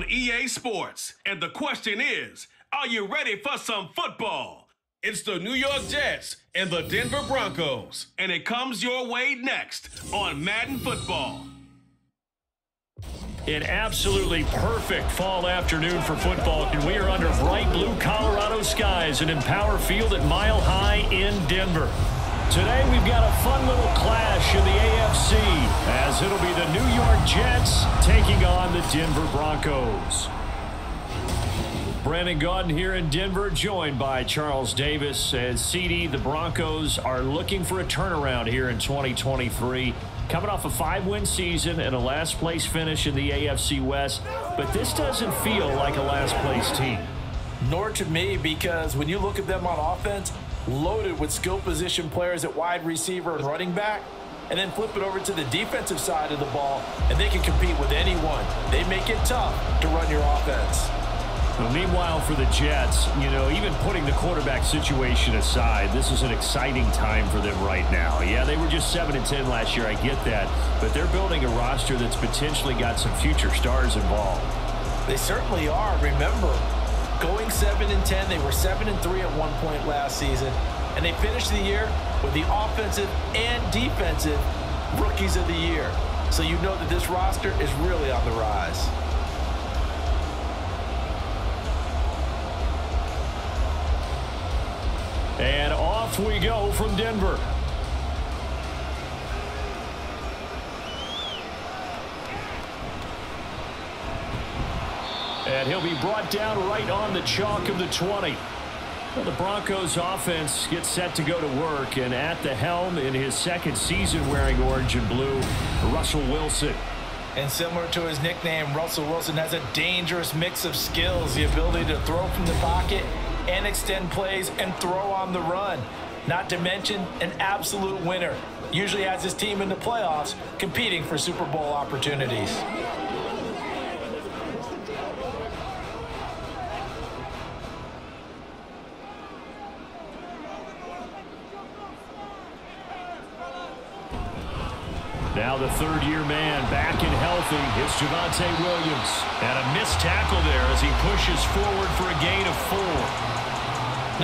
on EA Sports. And the question is are you ready for some football? It's the New York Jets and the Denver Broncos. And it comes your way next on Madden Football. An absolutely perfect fall afternoon for football. And we are under bright blue Colorado skies and Empower Field at Mile High in Denver. Today we've got a fun little clash in the AFC as it'll be the New York Jets taking on the Denver Broncos. Brandon Gaudin here in Denver, joined by Charles Davis. And CD, the Broncos are looking for a turnaround here in 2023. Coming off a five-win season and a last-place finish in the AFC West, but this doesn't feel like a last-place team. Nor to me, because when you look at them on offense, loaded with skill position players at wide receiver and running back, and then flip it over to the defensive side of the ball, and they can compete with anyone. They make it tough to run your offense. Well, meanwhile, for the Jets, you know, even putting the quarterback situation aside, this is an exciting time for them right now. Yeah, they were just 7 and 10 last year, I get that, but they're building a roster that's potentially got some future stars involved. They certainly are. Remember, Going 7 and 10, they were 7 and 3 at one point last season, and they finished the year with the offensive and defensive rookies of the year. So you know that this roster is really on the rise. And off we go from Denver. And he'll be brought down right on the chalk of the 20. Well, the Broncos offense gets set to go to work, and at the helm in his second season wearing orange and blue, Russell Wilson. And similar to his nickname, Russell Wilson has a dangerous mix of skills, the ability to throw from the pocket and extend plays and throw on the run. Not to mention an absolute winner. Usually has his team in the playoffs competing for Super Bowl opportunities. The third-year man back and healthy is Javonte Williams. And a missed tackle there as he pushes forward for a gain of four.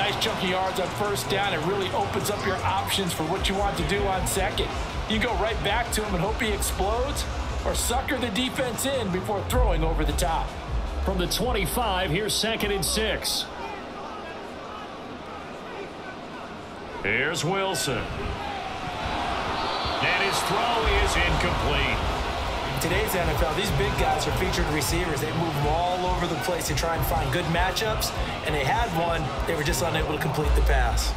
Nice chunky yards on first down. It really opens up your options for what you want to do on second. You go right back to him and hope he explodes or sucker the defense in before throwing over the top. From the 25, here's second and six. Here's Wilson. And his throw is incomplete. In today's NFL, these big guys are featured receivers. They move all over the place to try and find good matchups, and they had one. They were just unable to complete the pass.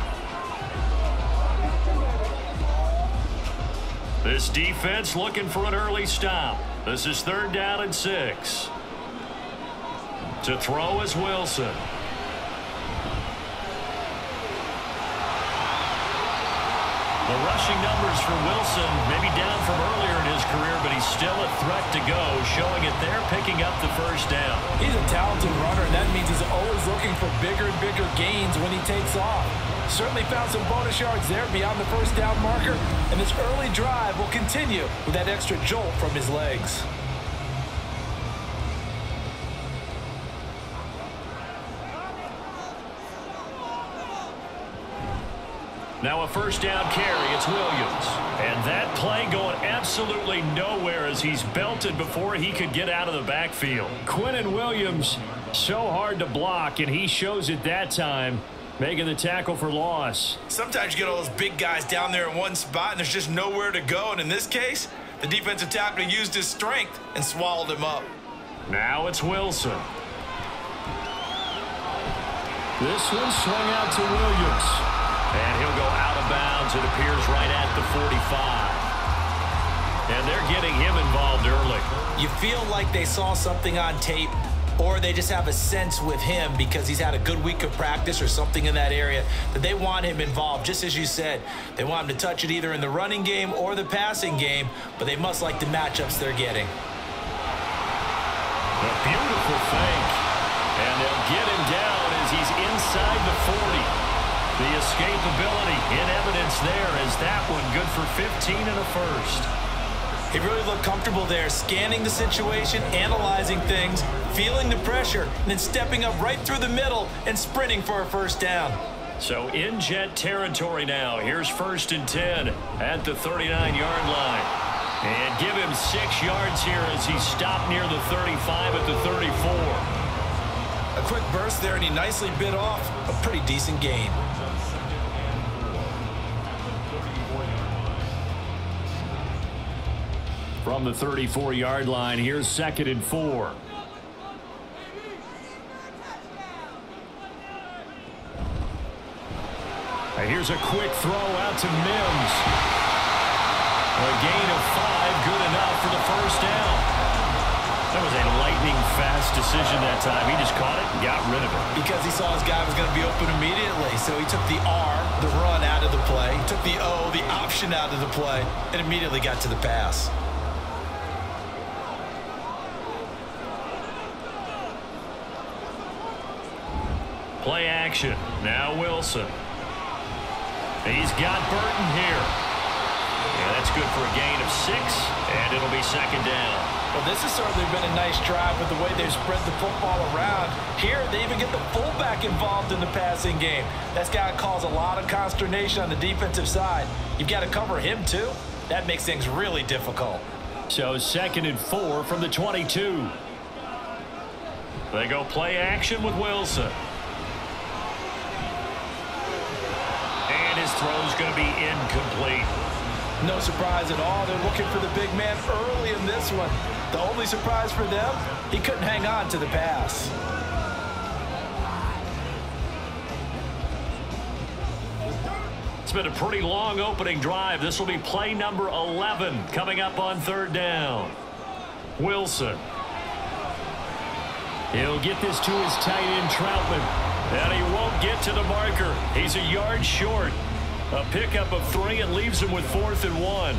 This defense looking for an early stop. This is third down and six. To throw is Wilson. The rushing numbers for Wilson maybe down from earlier in his career, but he's still a threat to go, showing it there, picking up the first down. He's a talented runner, and that means he's always looking for bigger and bigger gains when he takes off. Certainly found some bonus yards there beyond the first down marker, and this early drive will continue with that extra jolt from his legs. Now a first down carry. It's Williams. And that play going absolutely nowhere as he's belted before he could get out of the backfield. Quinnen Williams, so hard to block, and he shows it that time, making the tackle for loss. Sometimes you get all those big guys down there in one spot, and there's just nowhere to go. And in this case, the defensive tackle used his strength and swallowed him up. Now it's Wilson. This one swung out to Williams. It appears, right at the 45. And they're getting him involved early. You feel like they saw something on tape or they just have a sense with him because he's had a good week of practice or something in that area that they want him involved. Just as you said, they want him to touch it either in the running game or the passing game, but they must like the matchups they're getting. A beautiful fake. And they'll get him down as he's inside the 40. The escapability in evidence there is that one good for 15 and a first. He really looked comfortable there, scanning the situation, analyzing things, feeling the pressure, and then stepping up right through the middle and sprinting for a first down. So in jet territory now. Here's first and 10 at the 39-yard line. And give him six yards here as he stopped near the 35 at the 34. A quick burst there, and he nicely bit off a pretty decent gain. From the 34-yard line, here's second and four. And here's a quick throw out to Mims. A gain of five, good enough for the first down. That was a lightning-fast decision that time. He just caught it and got rid of it. Because he saw his guy was going to be open immediately. So he took the R, the run, out of the play. Took the O, the option out of the play, and immediately got to the pass. Play action. Now Wilson. He's got Burton here. Yeah, that's good for a gain of six, and it'll be second down. Well, this has certainly been a nice drive with the way they've spread the football around. Here, they even get the fullback involved in the passing game. That's got to cause a lot of consternation on the defensive side. You've got to cover him, too. That makes things really difficult. So second and four from the 22. They go play action with Wilson. His throw is going to be incomplete. No surprise at all. They're looking for the big man early in this one. The only surprise for them, he couldn't hang on to the pass. It's been a pretty long opening drive. This will be play number 11 coming up on third down. Wilson. He'll get this to his tight end, Trautman. And he won't get to the marker. He's a yard short. A pickup of three and leaves him with fourth and one.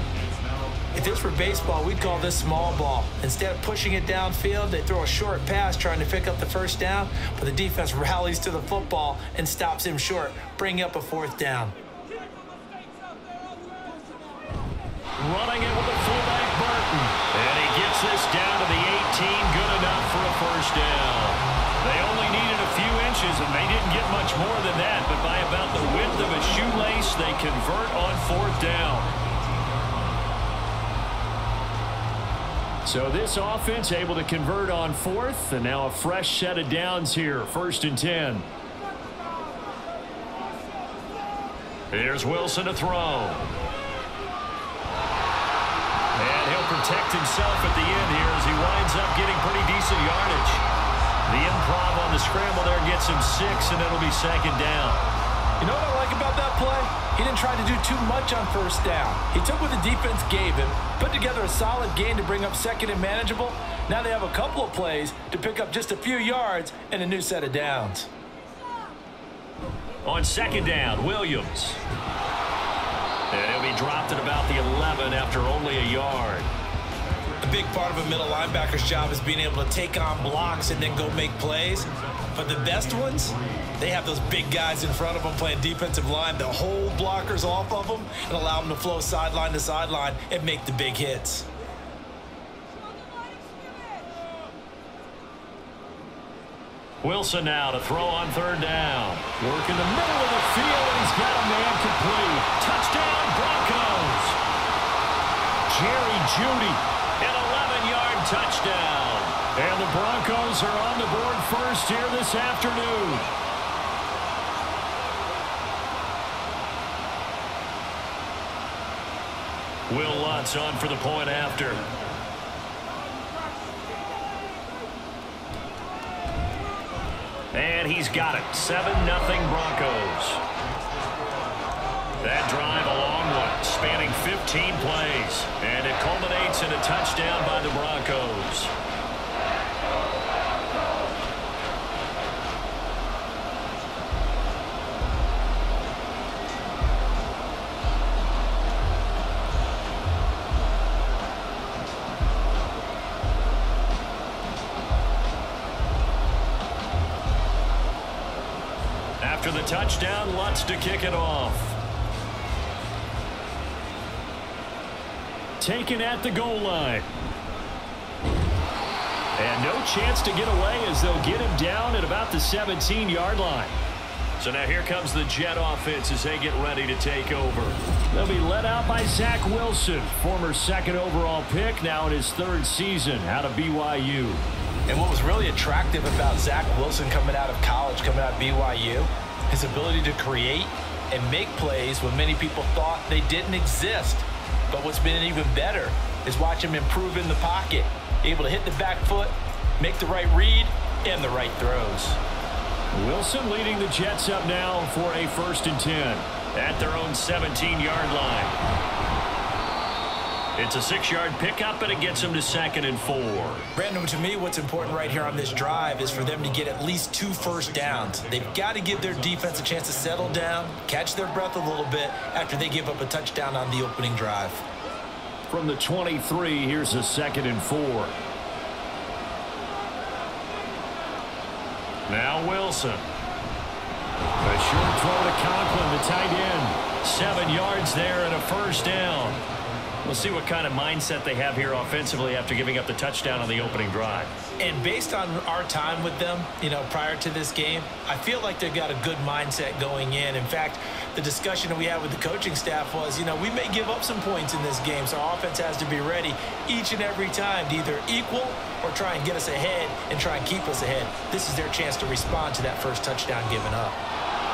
If this were baseball, we'd call this small ball. Instead of pushing it downfield, they throw a short pass trying to pick up the first down, but the defense rallies to the football and stops him short, bringing up a fourth down. Running it with the convert on fourth down. So this offense able to convert on fourth, and now a fresh set of downs here, first and 10. Here's Wilson to throw. And he'll protect himself at the end here as he winds up getting pretty decent yardage. The improv on the scramble there gets him six, and it'll be second down. You know what I like about that play? He didn't try to do too much on first down. He took what the defense gave him, put together a solid gain to bring up second and manageable. Now they have a couple of plays to pick up just a few yards and a new set of downs. On second down, Williams. And he'll be dropped at about the 11 after only a yard. A big part of a middle linebacker's job is being able to take on blocks and then go make plays. But the best ones, they have those big guys in front of them playing defensive line that hold blockers off of them and allow them to flow sideline to sideline and make the big hits. Wilson now to throw on third down. Work in the middle of the field, and he's got a man complete. Touchdown, Broncos. Jerry Jeudy, an 11-yard touchdown. And the Broncos are on the board first here this afternoon. Wil Lutz on for the point after. And he's got it. 7-0 Broncos. That drive a long one, spanning 15 plays. And it culminates in a touchdown touchdown, Lutz to kick it off. taken at the goal line. And no chance to get away as they'll get him down at about the 17-yard line. So now here comes the Jet offense as they get ready to take over. They'll be led out by Zach Wilson, former second overall pick, now in his third season out of BYU. And what was really attractive about Zach Wilson coming out of college, coming out of BYU, his ability to create and make plays when many people thought they didn't exist. But what's been even better is watch him improve in the pocket, able to hit the back foot, make the right read, and the right throws. Wilson leading the Jets up now for a first and 10 at their own 17-yard line. It's a six-yard pickup, and it gets them to second and four. Brandon, to me, what's important right here on this drive is for them to get at least two first downs. They've got to give their defense a chance to settle down, catch their breath a little bit after they give up a touchdown on the opening drive. From the 23, here's a second and four. Now Wilson. A short throw to Conklin, the tight end. Seven yards there and a first down. We'll see what kind of mindset they have here offensively after giving up the touchdown on the opening drive. And based on our time with them, you know, prior to this game, I feel like they've got a good mindset going in. In fact, the discussion that we had with the coaching staff was, you know, we may give up some points in this game, so our offense has to be ready each and every time to either equal or try and get us ahead and try and keep us ahead. This is their chance to respond to that first touchdown given up.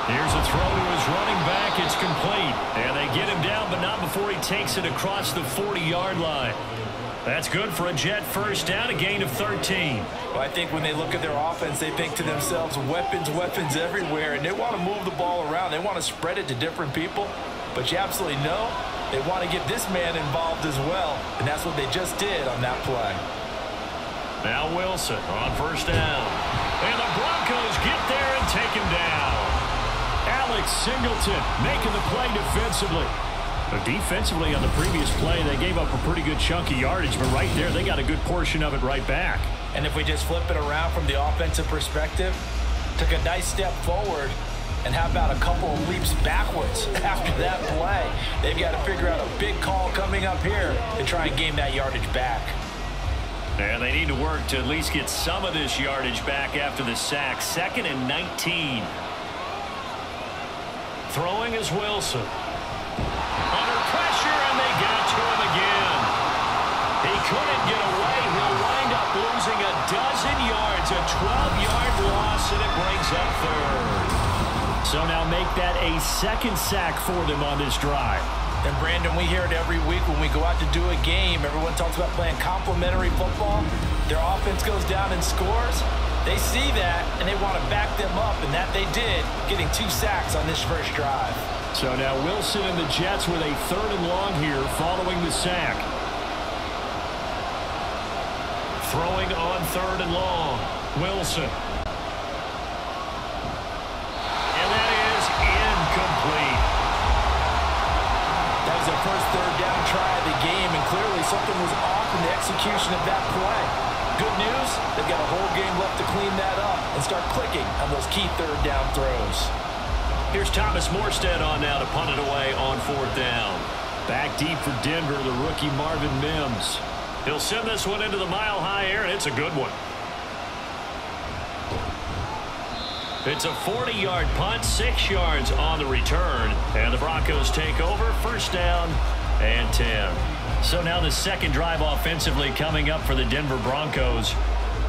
Here's a throw to his running back. It's complete. And they get him down, but not before he takes it across the 40-yard line. That's good for a Jet first down, a gain of 13. Well, I think when they look at their offense, they think to themselves, weapons, weapons everywhere, and they want to move the ball around. They want to spread it to different people, but you absolutely know they want to get this man involved as well, and that's what they just did on that play. Now Wilson on first down. And the Broncos get there and take him down. Alex Singleton making the play defensively. But defensively on the previous play, they gave up a pretty good chunk of yardage, but right there, they got a good portion of it right back. And if we just flip it around from the offensive perspective, took a nice step forward, and how about a couple of leaps backwards after that play? They've got to figure out a big call coming up here to try and gain that yardage back. And they need to work to at least get some of this yardage back after the sack. Second and 19. Throwing is Wilson. Under pressure, and they get it to him again. He couldn't get away. He'll wind up losing a dozen yards, a 12-yard loss, and it brings up third. So now make that a second sack for them on this drive. And Brandon, we hear it every week when we go out to do a game. Everyone talks about playing complementary football. Their offense goes down and scores. They see that, and they want to back them up, and that they did, getting two sacks on this first drive. So now Wilson and the Jets with a third and long here following the sack. Throwing on third and long. Wilson. And that is incomplete. That was their first third down try of the game, and clearly something was off in the execution of that play. They've got a whole game left to clean that up and start clicking on those key third down throws. Here's Thomas Morstead on now to punt it away on fourth down. Back deep for Denver, the rookie Marvin Mims. He'll send this one into the mile-high air, and it's a good one. It's a 40-yard punt, six yards on the return, and the Broncos take over, first down and 10. So now the second drive offensively coming up for the Denver Broncos.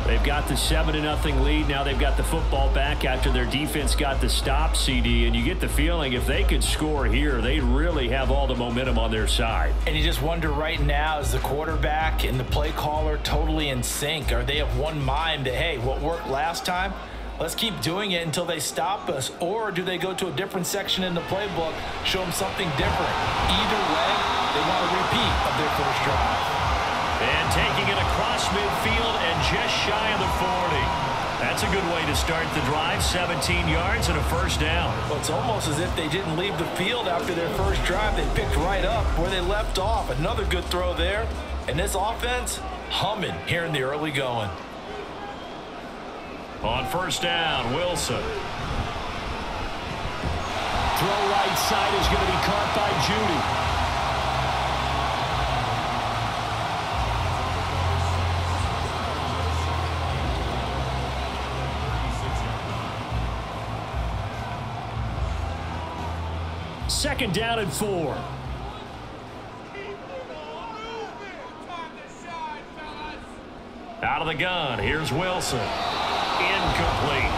They've got the 7-0 lead. Now they've got the football back after their defense got the stop, CD. And you get the feeling if they could score here, they really have all the momentum on their side. And you just wonder right now, is the quarterback and the play caller totally in sync? Are they of one mind that, hey, what worked last time, let's keep doing it until they stop us? Or do they go to a different section in the playbook, show them something different? Either way, they want a repeat of their first drive. Midfield and just shy of the 40. That's a good way to start the drive. 17 yards and a first down. Well, it's almost as if they didn't leave the field after their first drive. They picked right up where they left off. Another good throw there. And this offense, humming here in the early going. On first down, Wilson. Throw right side is going to be caught by Jeudy. Second down and four. Out of the gun, here's Wilson. Incomplete.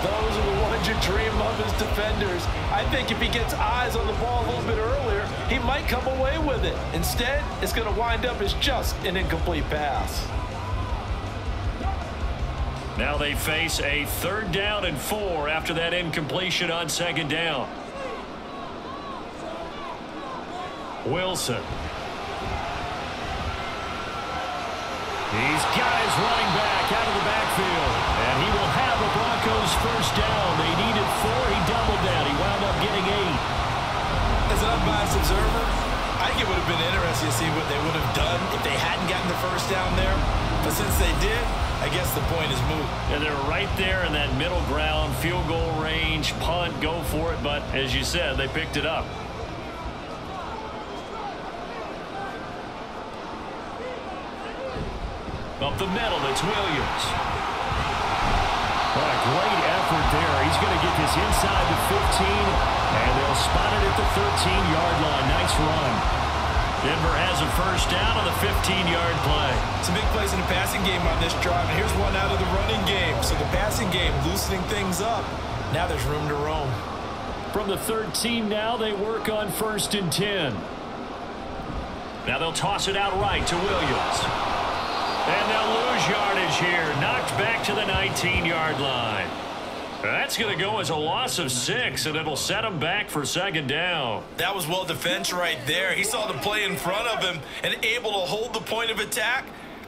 Those are the ones you dream of as defenders. I think if he gets eyes on the ball a little bit earlier, he might come away with it. Instead, it's going to wind up as just an incomplete pass. Now they face a third down and four after that incompletion on second down. Wilson. He's got his running back out of the backfield. And he will have the Broncos first down. They needed four. He doubled that. He wound up getting eight. As an unbiased observer, I think it would have been interesting to see what they would have done if they hadn't gotten the first down there. But since they did, I guess the point is moot. And they're right there in that middle ground, field goal range, punt, go for it. But as you said, they picked it up. Up the middle, it's Williams. What a great effort there. He's going to get this inside the 15, and they'll spot it at the 13-yard line. Nice run. Denver has a first down on the 15-yard play. Some big plays in the passing game on this drive, and here's one out of the running game. So the passing game loosening things up. Now there's room to roam. From the 13 now, they work on first and 10. Now they'll toss it out right to Williams. And they'll lose yardage here. Knocked back to the 19-yard line. That's going to go as a loss of six, and it'll set him back for second down. That was well defense right there. He saw the play in front of him and able to hold the point of attack.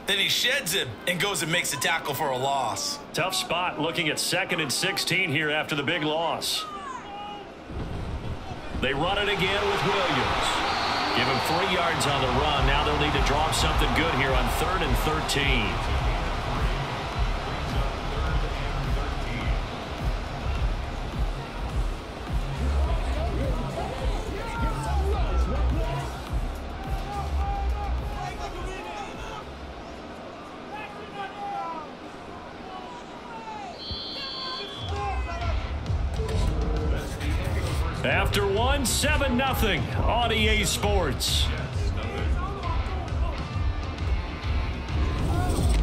Then he sheds him and goes and makes a tackle for a loss. Tough spot looking at second and 16 here after the big loss. They run it again with Williams. Give him three yards on the run. Now they'll need to drop something good here on third and 13. 7-0 on EA Sports.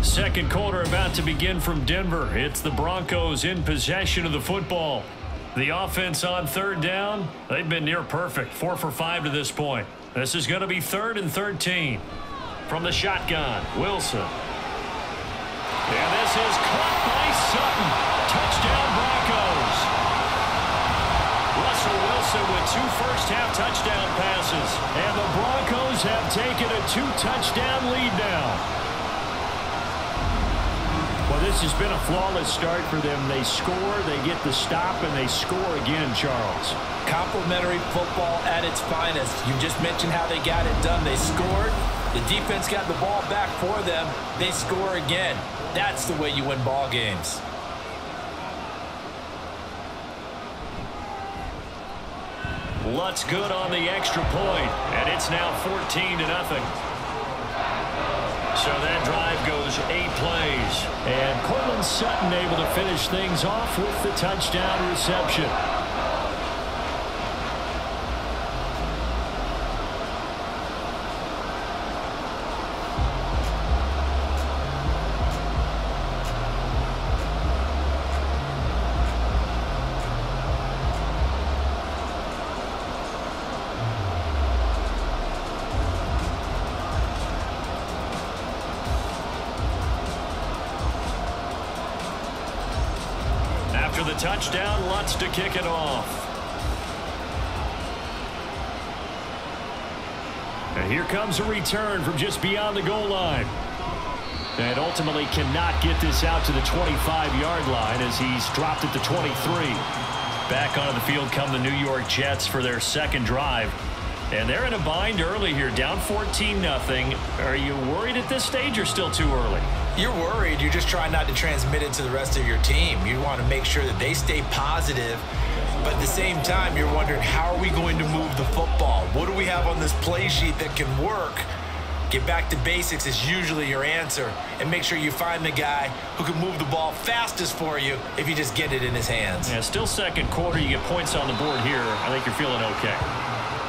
Second quarter about to begin from Denver. It's the Broncos in possession of the football. The offense on third down, they've been near perfect. Four for five to this point. This is going to be third and 13. From the shotgun, Wilson. And this is caught by Sutton. Touchdown Broncos. Russell Wilson with two first-half touchdown passes. And the Broncos have taken a two-touchdown lead now. Well, this has been a flawless start for them. They score, they get the stop, and they score again, Charles. Complementary football at its finest. You just mentioned how they got it done. They scored. The defense got the ball back for them. They score again. That's the way you win ball games. Lutz good on the extra point, and it's now 14 to nothing. So that drive goes eight plays. And Courtland Sutton able to finish things off with the touchdown reception. Touchdown, Lutz to kick it off. And here comes a return from just beyond the goal line. And ultimately cannot get this out to the 25-yard line as he's dropped at the 23. Back onto the field come the New York Jets for their second drive. And they're in a bind early here, down 14-0. Are you worried at this stage or still too early? You're worried. You're just trying not to transmit it to the rest of your team. You want to make sure that they stay positive. But at the same time, you're wondering, how are we going to move the football? What do we have on this play sheet that can work? Get back to basics is usually your answer, and make sure you find the guy who can move the ball fastest for you if you just get it in his hands. Yeah, still second quarter. You get points on the board here. I think you're feeling okay.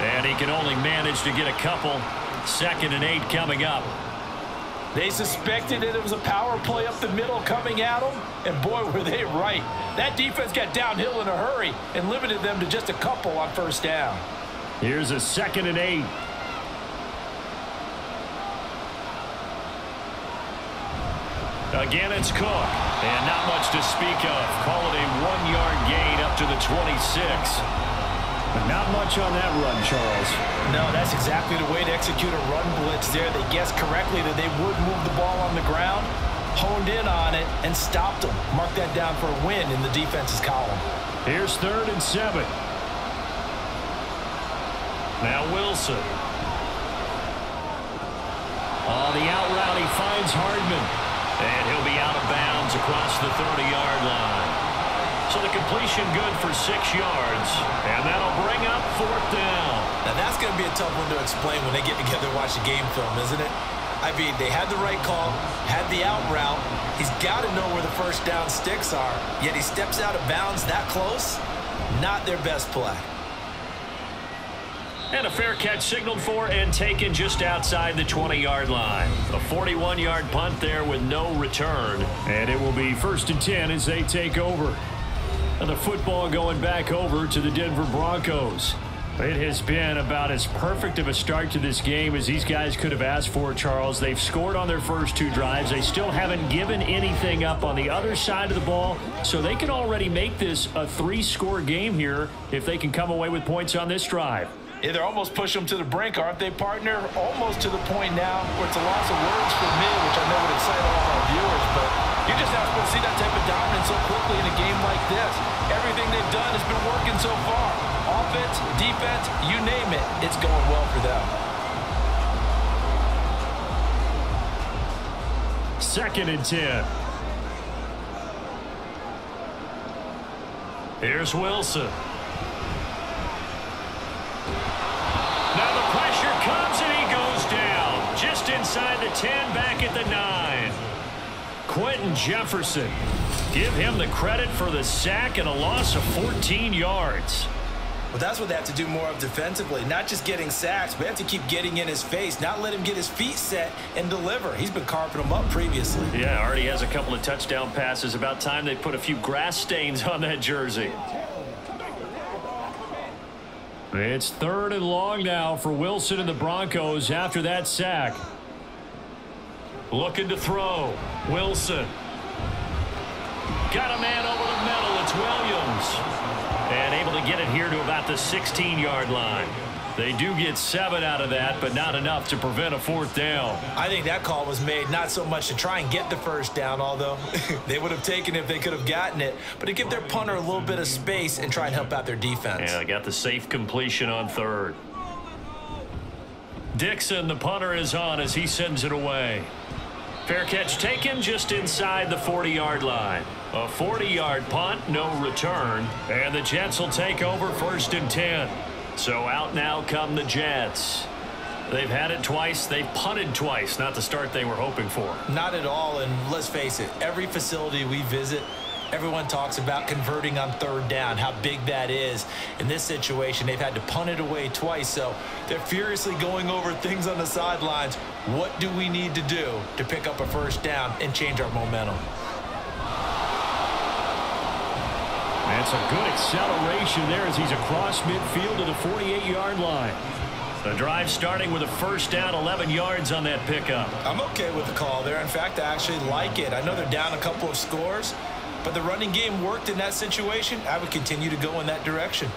And he can only manage to get a couple. Second and eight coming up. They suspected that it was a power play up the middle coming at them, and boy, were they right. That defense got downhill in a hurry and limited them to just a couple on first down. Here's a second and eight. Again, it's Cook. And not much to speak of. Call it a one-yard gain up to the 26. But not much on that run, Charles. No, that's exactly the way to execute a run blitz there. They guessed correctly that they would move the ball on the ground, honed in on it, and stopped them. Mark that down for a win in the defense's column. Here's third and seven. Now Wilson. On the out route, he finds Hardman. And he'll be out of bounds across the 30-yard line. So the completion good for six yards. And that'll bring up fourth down. Now that's going to be a tough one to explain when they get together and watch the game film, isn't it? I mean, they had the right call, had the out route. He's got to know where the first down sticks are, yet he steps out of bounds that close. Not their best play. And a fair catch signaled for and taken just outside the 20-yard line. A 41-yard punt there with no return. And it will be first and 10 as they take over. And the football going back over to the Denver Broncos. It has been about as perfect of a start to this game as these guys could have asked for, Charles. They've scored on their first two drives. They still haven't given anything up on the other side of the ball, so they can already make this a three-score game here if they can come away with points on this drive. Yeah, they're almost pushing them to the brink, aren't they, partner? Almost to the point now where it's a loss of words for me, which I know would excite all of our viewers, but you're just supposed to see that type They've done has been working so far. Offense, defense, you name it, it's going well for them. Second and 10. Here's Wilson. Now the pressure comes and he goes down. Just inside the 10, back at the 9. Quinton Jefferson. Give him the credit for the sack and a loss of 14 yards. Well, that's what they have to do more of defensively. Not just getting sacks, but have to keep getting in his face, not let him get his feet set and deliver. He's been carving them up previously. Yeah, already has a couple of touchdown passes. About time they put a few grass stains on that jersey. It's third and long now for Wilson and the Broncos after that sack. Looking to throw. Wilson. Got a man over the middle. It's Williams. And able to get it here to about the 16-yard line. They do get seven out of that, but not enough to prevent a fourth down. I think that call was made not so much to try and get the first down, although they would have taken it if they could have gotten it, but to give their punter a little bit of space and try and help out their defense. Yeah, got the safe completion on third. Dixon, the punter, is on as he sends it away. Fair catch taken just inside the 40-yard line. A 40-yard punt, no return. And the Jets will take over first and 10. So out now come the Jets. They've had it twice. They've punted twice. Not the start they were hoping for. Not at all. And let's face it, every facility we visit, Everyone talks about converting on third down, how big that is. In this situation, they've had to punt it away twice, so they're furiously going over things on the sidelines. What do we need to do to pick up a first down and change our momentum? That's a good acceleration there as he's across midfield to the 48-yard line. The drive starting with a first down, 11 yards on that pickup. I'm okay with the call there. In fact, I actually like it. I know they're down a couple of scores, but the running game worked in that situation. I would continue to go in that direction.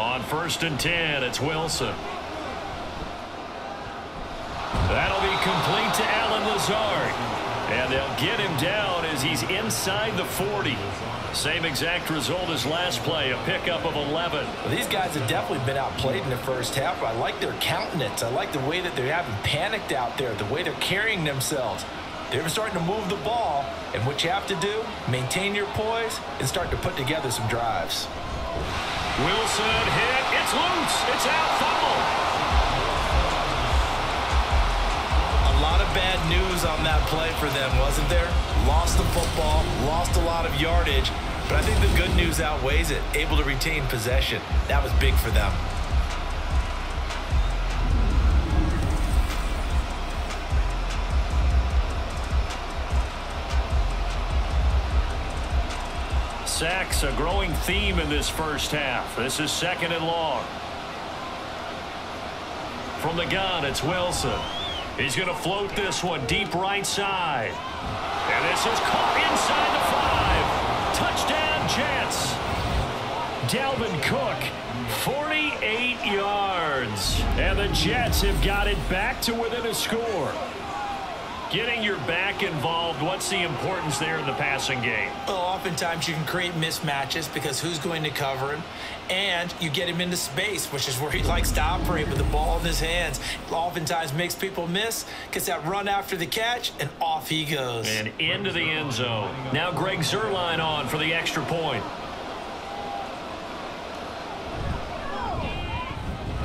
On first and 10, it's Wilson. That'll be complete to Allen Lazard. And they'll get him down as he's inside the 40. Same exact result as last play, a pickup of 11. Well, these guys have definitely been outplayed in the first half. I like their countenance. I like the way that they haven't panicked out there, the way they're carrying themselves. They're starting to move the ball, and what you have to do, maintain your poise and start to put together some drives. Wilson hit. It's loose. It's out. Fumble. A lot of bad news on that play for them, wasn't there? Lost the football, lost a lot of yardage, but I think the good news outweighs it. Able to retain possession. That was big for them. Sacks a growing theme in this first half. This is second and long. From the gun, it's Wilson. He's going to float this one deep right side. And this is caught inside the five. Touchdown, Jets. Dalvin Cook, 48 yards. And the Jets have got it back to within a score. Getting your back involved, what's the importance there in the passing game? Well, oftentimes you can create mismatches because who's going to cover him? And you get him into space, which is where he likes to operate with the ball in his hands. Oftentimes makes people miss, gets that run after the catch, and off he goes. And into the end zone. Now Greg Zuerlein on for the extra point.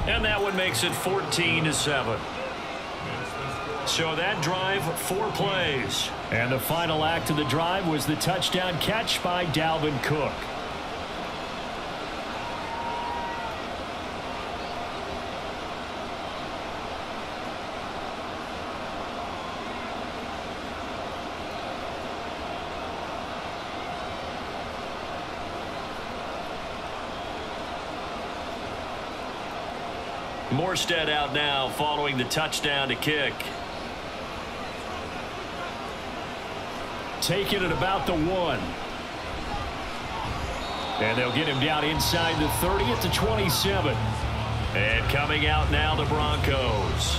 And that one makes it 14 to 7. So that drive, four plays. And the final act of the drive was the touchdown catch by Dalvin Cook. Morstead out now following the touchdown to kick. Taking it about the one. And they'll get him down inside the 30 at the 27. And coming out now, the Broncos.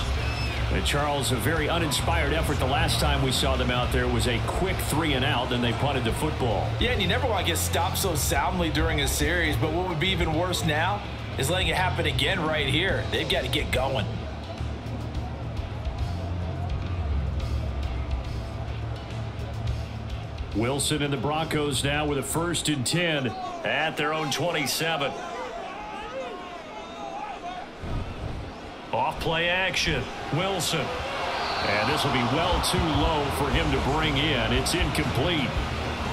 And Charles, a very uninspired effort the last time we saw them out there was a quick three and out, then they punted the football. Yeah, and you never want to get stopped so soundly during a series, but what would be even worse now is letting it happen again right here. They've got to get going. Wilson and the Broncos now with a first and 10 at their own 27. Off play action. Wilson. And this will be well too low for him to bring in. It's incomplete.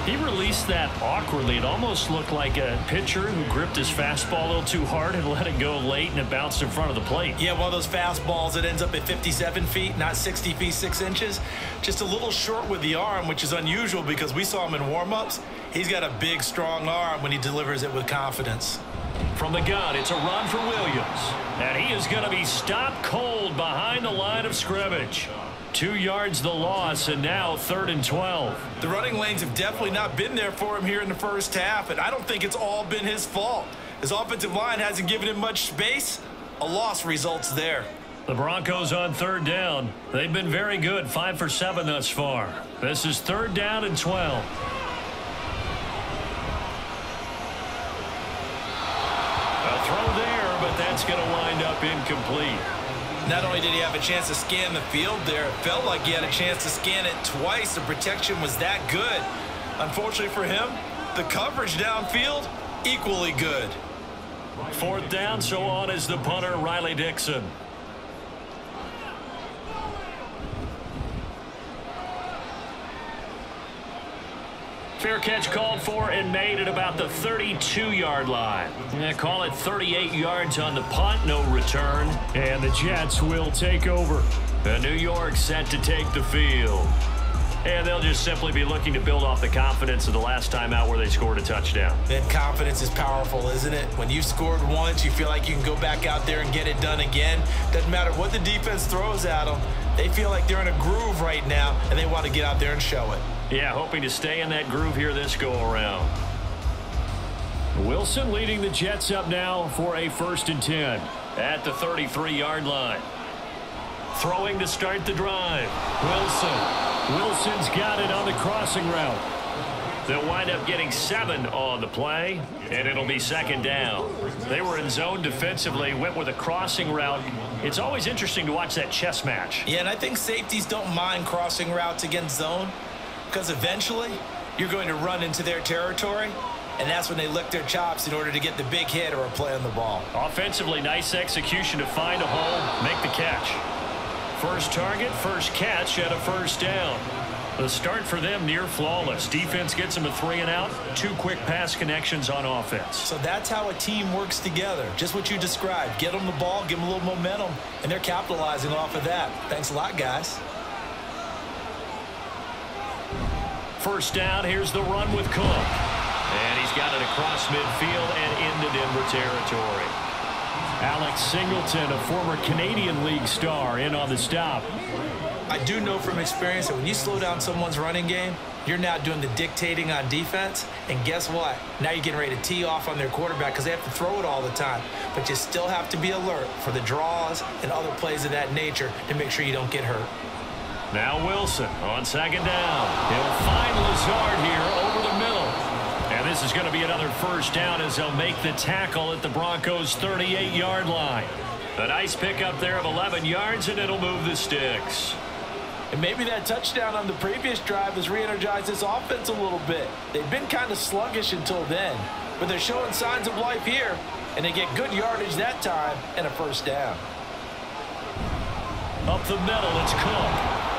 He released that awkwardly. It almost looked like a pitcher who gripped his fastball a little too hard and let it go late and it bounced in front of the plate. Yeah, one of those fastballs that ends up at 57 feet, not 60 feet 6 inches. Just a little short with the arm, which is unusual because we saw him in warm-ups. He's got a big, strong arm when he delivers it with confidence. From the gun, it's a run for Williams. And he is going to be stopped cold behind the line of scrimmage. Two yards the loss, and now third and 12. The running lanes have definitely not been there for him here in the first half, and I don't think it's all been his fault. His offensive line hasn't given him much space. A loss results there. The Broncos on third down. They've been very good, five for seven thus far. This is third down and 12. A throw there, but that's going to wind up incomplete. Not only did he have a chance to scan the field there, it felt like he had a chance to scan it twice. The protection was that good. Unfortunately for him, the coverage downfield, equally good. Fourth down, so on is the punter, Riley Dixon. Fair catch called for and made at about the 32-yard line. Call it 38 yards on the punt, no return. And the Jets will take over. The New York set to take the field. And they'll just simply be looking to build off the confidence of the last time out where they scored a touchdown. And confidence is powerful, isn't it? When you've scored once, you feel like you can go back out there and get it done again. Doesn't matter what the defense throws at them. They feel like they're in a groove right now, and they want to get out there and show it. Yeah, hoping to stay in that groove here this go around. Wilson leading the Jets up now for a first and 10 at the 33-yard line. Throwing to start the drive. Wilson. Wilson's got it on the crossing route. They'll wind up getting seven on the play, and it'll be second down. They were in zone defensively, went with a crossing route. It's always interesting to watch that chess match. Yeah, and I think safeties don't mind crossing routes against zone because eventually you're going to run into their territory, and that's when they lick their chops in order to get the big hit or a play on the ball. Offensively, nice execution to find a hole, make the catch. First target, first catch, and a first down. The start for them near flawless. Defense gets them a three and out. Two quick pass connections on offense. So that's how a team works together. Just what you described. Get them the ball, give them a little momentum, and they're capitalizing off of that. Thanks a lot, guys. First down, here's the run with Cook. And he's got it across midfield and into Denver territory. Alex Singleton, a former Canadian League star, in on the stop. I do know from experience that when you slow down someone's running game, you're now doing the dictating on defense. And guess what? Now you're getting ready to tee off on their quarterback because they have to throw it all the time. But you still have to be alert for the draws and other plays of that nature to make sure you don't get hurt. Now Wilson on second down. He'll find Lazard here over the middle. And this is going to be another first down as they'll make the tackle at the Broncos' 38-yard line. A nice pickup there of 11 yards, and it'll move the sticks. And maybe that touchdown on the previous drive has re-energized this offense a little bit. They've been kind of sluggish until then, but they're showing signs of life here, and they get good yardage that time and a first down. Up the middle, it's Cook.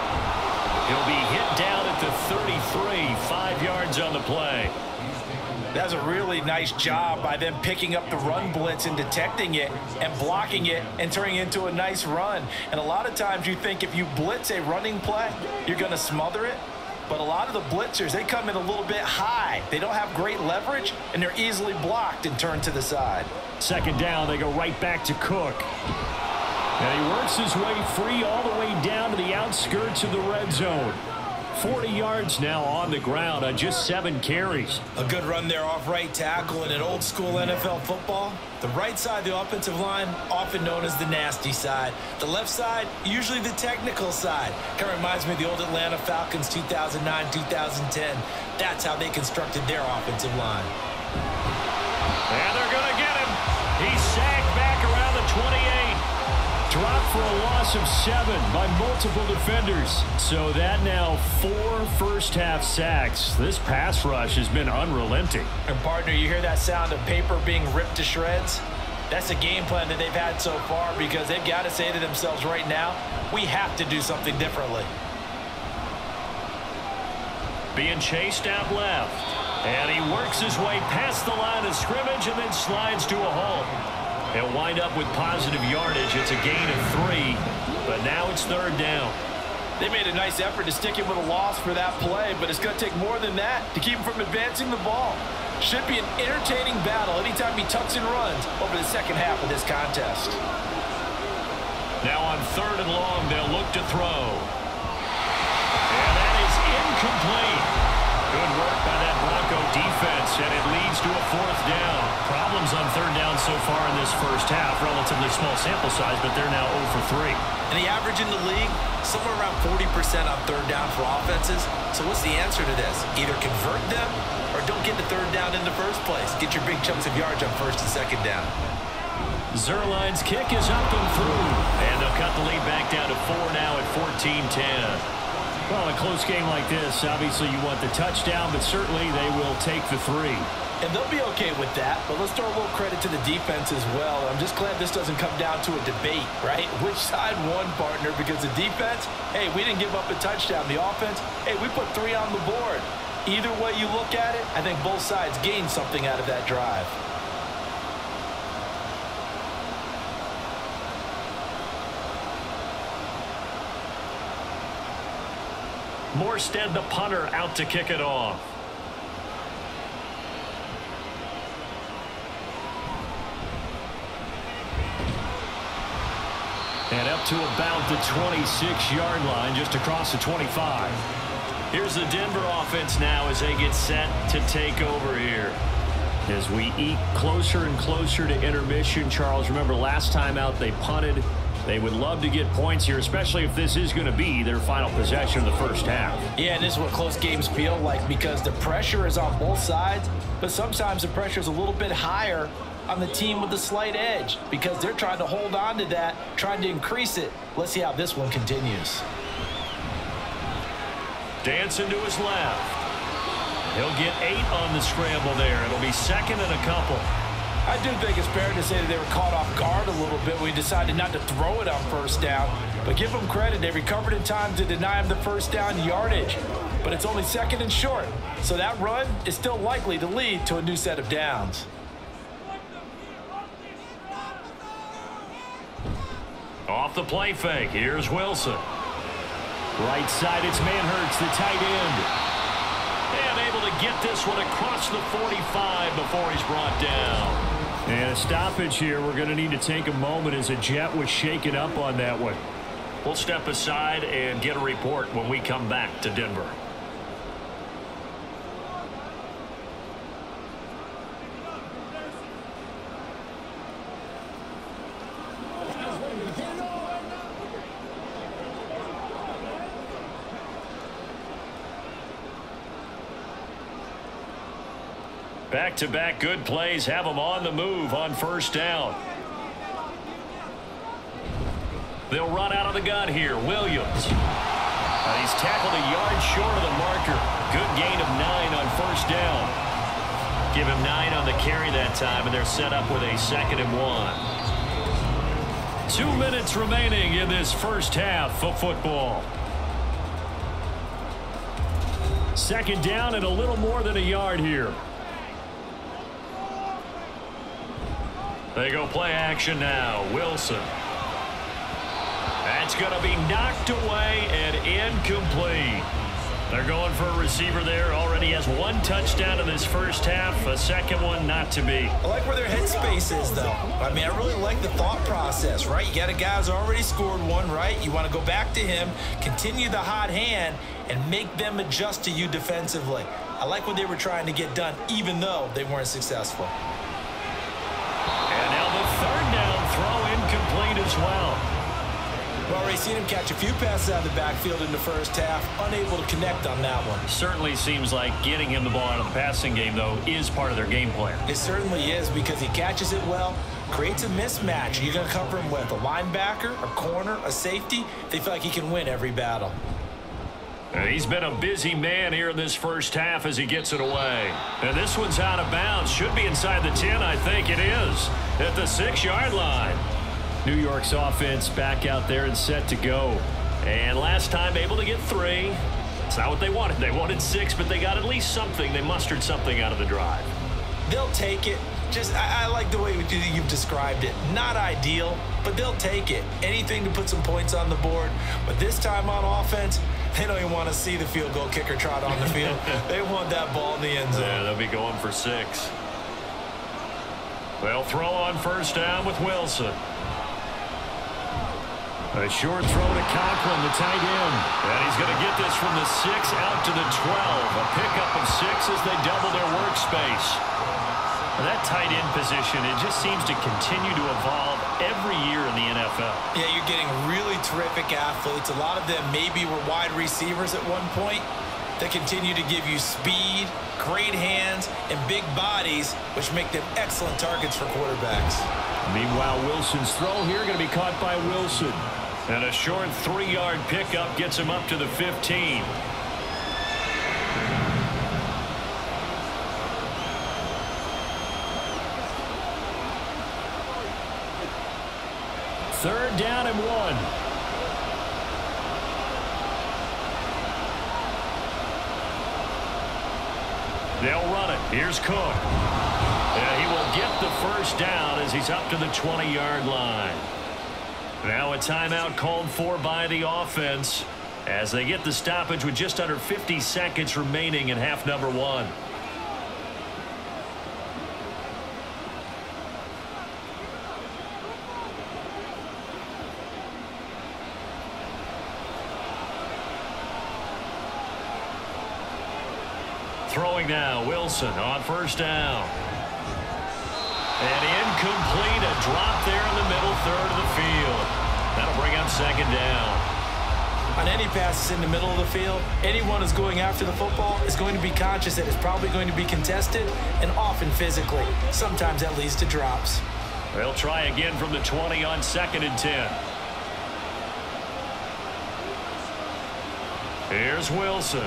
He'll be hit down at the 33, five yards on the play. That's a really nice job by them picking up the run blitz and detecting it and blocking it and turning it into a nice run. And a lot of times you think if you blitz a running play, you're going to smother it. But a lot of the blitzers, they come in a little bit high. They don't have great leverage, and they're easily blocked and turned to the side. Second down, they go right back to Cook. And he works his way free all the way down to the outskirts of the red zone. 40 yards now on the ground on just seven carries. A good run there off right tackle in an old school NFL football. The right side of the offensive line, often known as the nasty side. The left side, usually the technical side. Kind of reminds me of the old Atlanta Falcons 2009-2010. That's how they constructed their offensive line. And for a loss of seven by multiple defenders. So that now four first-half sacks. This pass rush has been unrelenting. And, partner, you hear that sound of paper being ripped to shreds? That's the game plan that they've had so far because they've got to say to themselves right now, we have to do something differently. Being chased out left. And he works his way past the line of scrimmage and then slides to a halt. He'll wind up with positive yardage. It's a gain of three, but now it's third down. They made a nice effort to stick him with a loss for that play, but it's going to take more than that to keep him from advancing the ball. Should be an entertaining battle anytime he tucks and runs over the second half of this contest. Now on third and long, they'll look to throw. And it leads to a fourth down. Problems on third down so far in this first half. Relatively small sample size, but they're now 0 for 3. And the average in the league, somewhere around 40% on third down for offenses. So what's the answer to this? Either convert them or don't get the third down in the first place. Get your big chunks of yards on first and second down. Zuerlein's kick is up and through. And they'll cut the lead back down to four now at 14-10. Well, a close game like this, obviously you want the touchdown, but certainly they will take the three. And they'll be okay with that, but let's throw a little credit to the defense as well. I'm just glad this doesn't come down to a debate, right? Which side won, partner? Because the defense, hey, we didn't give up a touchdown. The offense, hey, we put three on the board. Either way you look at it, I think both sides gained something out of that drive. Morstead, the punter, out to kick it off. And up to about the 26-yard line, just across the 25. Here's the Denver offense now as they get set to take over here. As we eat closer and closer to intermission, Charles, remember last time out they punted they would love to get points here, especially if this is going to be their final possession of the first half. Yeah, this is what close games feel like because the pressure is on both sides, but sometimes the pressure is a little bit higher on the team with the slight edge because they're trying to hold on to that, trying to increase it. Let's see how this one continues. Dancing to his left. He'll get eight on the scramble there. It'll be second and a couple. I do think it's fair to say that they were caught off guard a little bit when he decided not to throw it on first down. But give them credit, they recovered in time to deny him the first down yardage. But it's only second and short, so that run is still likely to lead to a new set of downs. Off the play fake, here's Wilson. Right side, it's Manhertz, the tight end. And able to get this one across the 45 before he's brought down. And a stoppage here. We're going to need to take a moment as a jet was shaken up on that one. We'll step aside and get a report when we come back to Denver. Back-to-back -back good plays have them on the move on first down. They'll run out of the gun here. Williams. Uh, he's tackled a yard short of the marker. Good gain of nine on first down. Give him nine on the carry that time, and they're set up with a second and one. Two minutes remaining in this first half of football. Second down and a little more than a yard here. They go play action now. Wilson. That's going to be knocked away and incomplete. They're going for a receiver there. Already has one touchdown in this first half. A second one not to be. I like where their headspace is, though. I mean, I really like the thought process, right? You got a guy who's already scored one, right? You want to go back to him, continue the hot hand, and make them adjust to you defensively. I like what they were trying to get done, even though they weren't successful. Well. Well, already seen him catch a few passes out of the backfield in the first half, unable to connect on that one. Certainly seems like getting him the ball out of the passing game, though, is part of their game plan. It certainly is because he catches it well, creates a mismatch. You're going to cover him with a linebacker, a corner, a safety. They feel like he can win every battle. He's been a busy man here in this first half as he gets it away. And this one's out of bounds. Should be inside the 10, I think it is. At the six-yard line. New York's offense back out there and set to go. And last time able to get three. It's not what they wanted. They wanted six, but they got at least something. They mustered something out of the drive. They'll take it. Just, I, I like the way you've described it. Not ideal, but they'll take it. Anything to put some points on the board. But this time on offense, they don't even want to see the field goal kicker trot on the field. they want that ball in the end zone. Yeah, they'll be going for six. They'll throw on first down with Wilson. A short throw to Conklin, the tight end. And he's going to get this from the 6 out to the 12. A pickup of 6 as they double their workspace. That tight end position, it just seems to continue to evolve every year in the NFL. Yeah, you're getting really terrific athletes. A lot of them maybe were wide receivers at one point that continue to give you speed, great hands, and big bodies, which make them excellent targets for quarterbacks. Meanwhile, Wilson's throw here going to be caught by Wilson. And a short three-yard pickup gets him up to the 15. Third down and one. They'll run it. Here's Cook. And he will get the first down as he's up to the 20-yard line. Now a timeout called for by the offense as they get the stoppage with just under 50 seconds remaining in half number one. Throwing now, Wilson on first down. And incomplete, a drop there in the middle third second down. On any passes in the middle of the field, anyone who's going after the football is going to be conscious that it's probably going to be contested and often physically. Sometimes that leads to drops. They'll try again from the 20 on second and 10. Here's Wilson.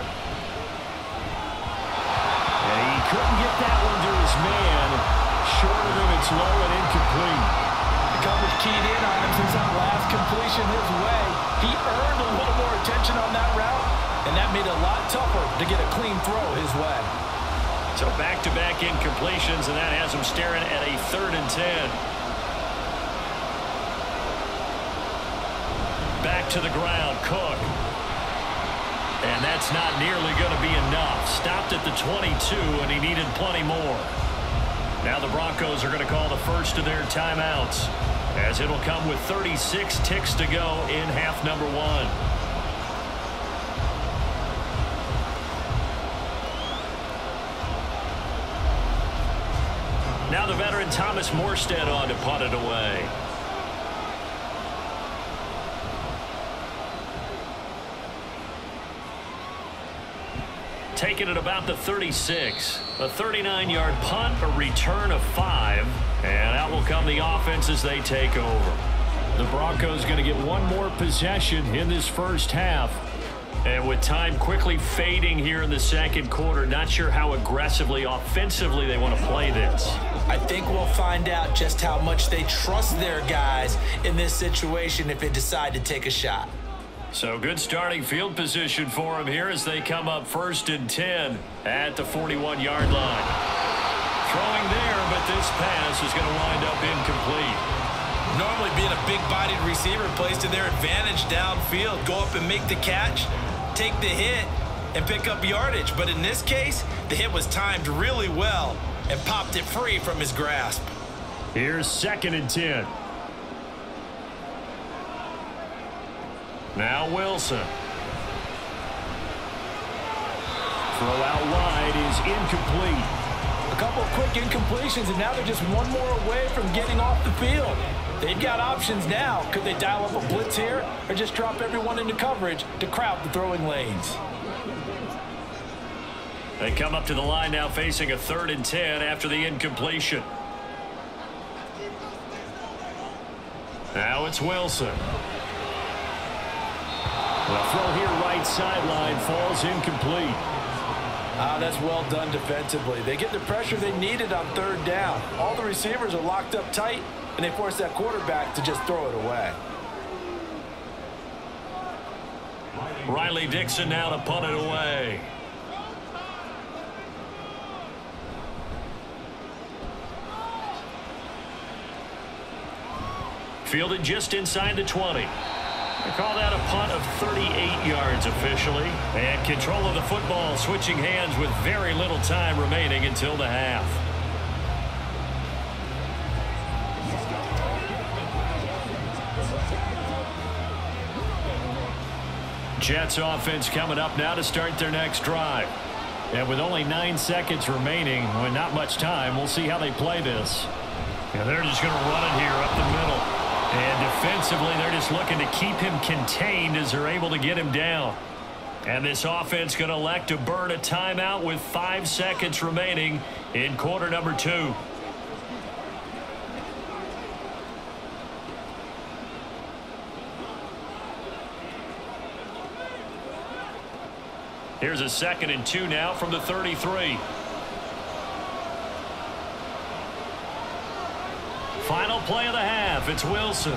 And he couldn't get that one to his man. Short of him, it's low and incomplete. Coverage keyed in on him since that last completion his way. He earned a little more attention on that route, and that made it a lot tougher to get a clean throw his way. So back-to-back -back incompletions, and that has him staring at a third and ten. Back to the ground, Cook. And that's not nearly going to be enough. Stopped at the 22, and he needed plenty more. Now the Broncos are going to call the first of their timeouts, as it'll come with 36 ticks to go in half number one. Now the veteran Thomas Morstead on to punt it away. Taking it about the 36. A 39-yard punt, a return of five. And out will come the offense as they take over. The Broncos going to get one more possession in this first half. And with time quickly fading here in the second quarter, not sure how aggressively, offensively they want to play this. I think we'll find out just how much they trust their guys in this situation if they decide to take a shot. So good starting field position for him here as they come up first and 10 at the 41-yard line. Throwing there, but this pass is going to wind up incomplete. Normally being a big-bodied receiver plays to their advantage downfield. Go up and make the catch, take the hit, and pick up yardage. But in this case, the hit was timed really well and popped it free from his grasp. Here's second and 10. Now Wilson. Throw out wide is incomplete. A couple of quick incompletions, and now they're just one more away from getting off the field. They've got options now. Could they dial up a blitz here or just drop everyone into coverage to crowd the throwing lanes? They come up to the line now facing a third and 10 after the incompletion. Now it's Wilson. The throw here right sideline falls incomplete. Ah, that's well done defensively. They get the pressure they needed on third down. All the receivers are locked up tight, and they force that quarterback to just throw it away. Riley Dixon now to punt it away. Fielded just inside the 20. Call that a punt of 38 yards officially. And control of the football switching hands with very little time remaining until the half. Jets offense coming up now to start their next drive. And with only nine seconds remaining, with not much time, we'll see how they play this. And they're just going to run it here up the middle. And defensively, they're just looking to keep him contained as they're able to get him down. And this offense going to elect to burn a timeout with five seconds remaining in quarter number two. Here's a second and two now from the 33. Final play of the half. It's Wilson.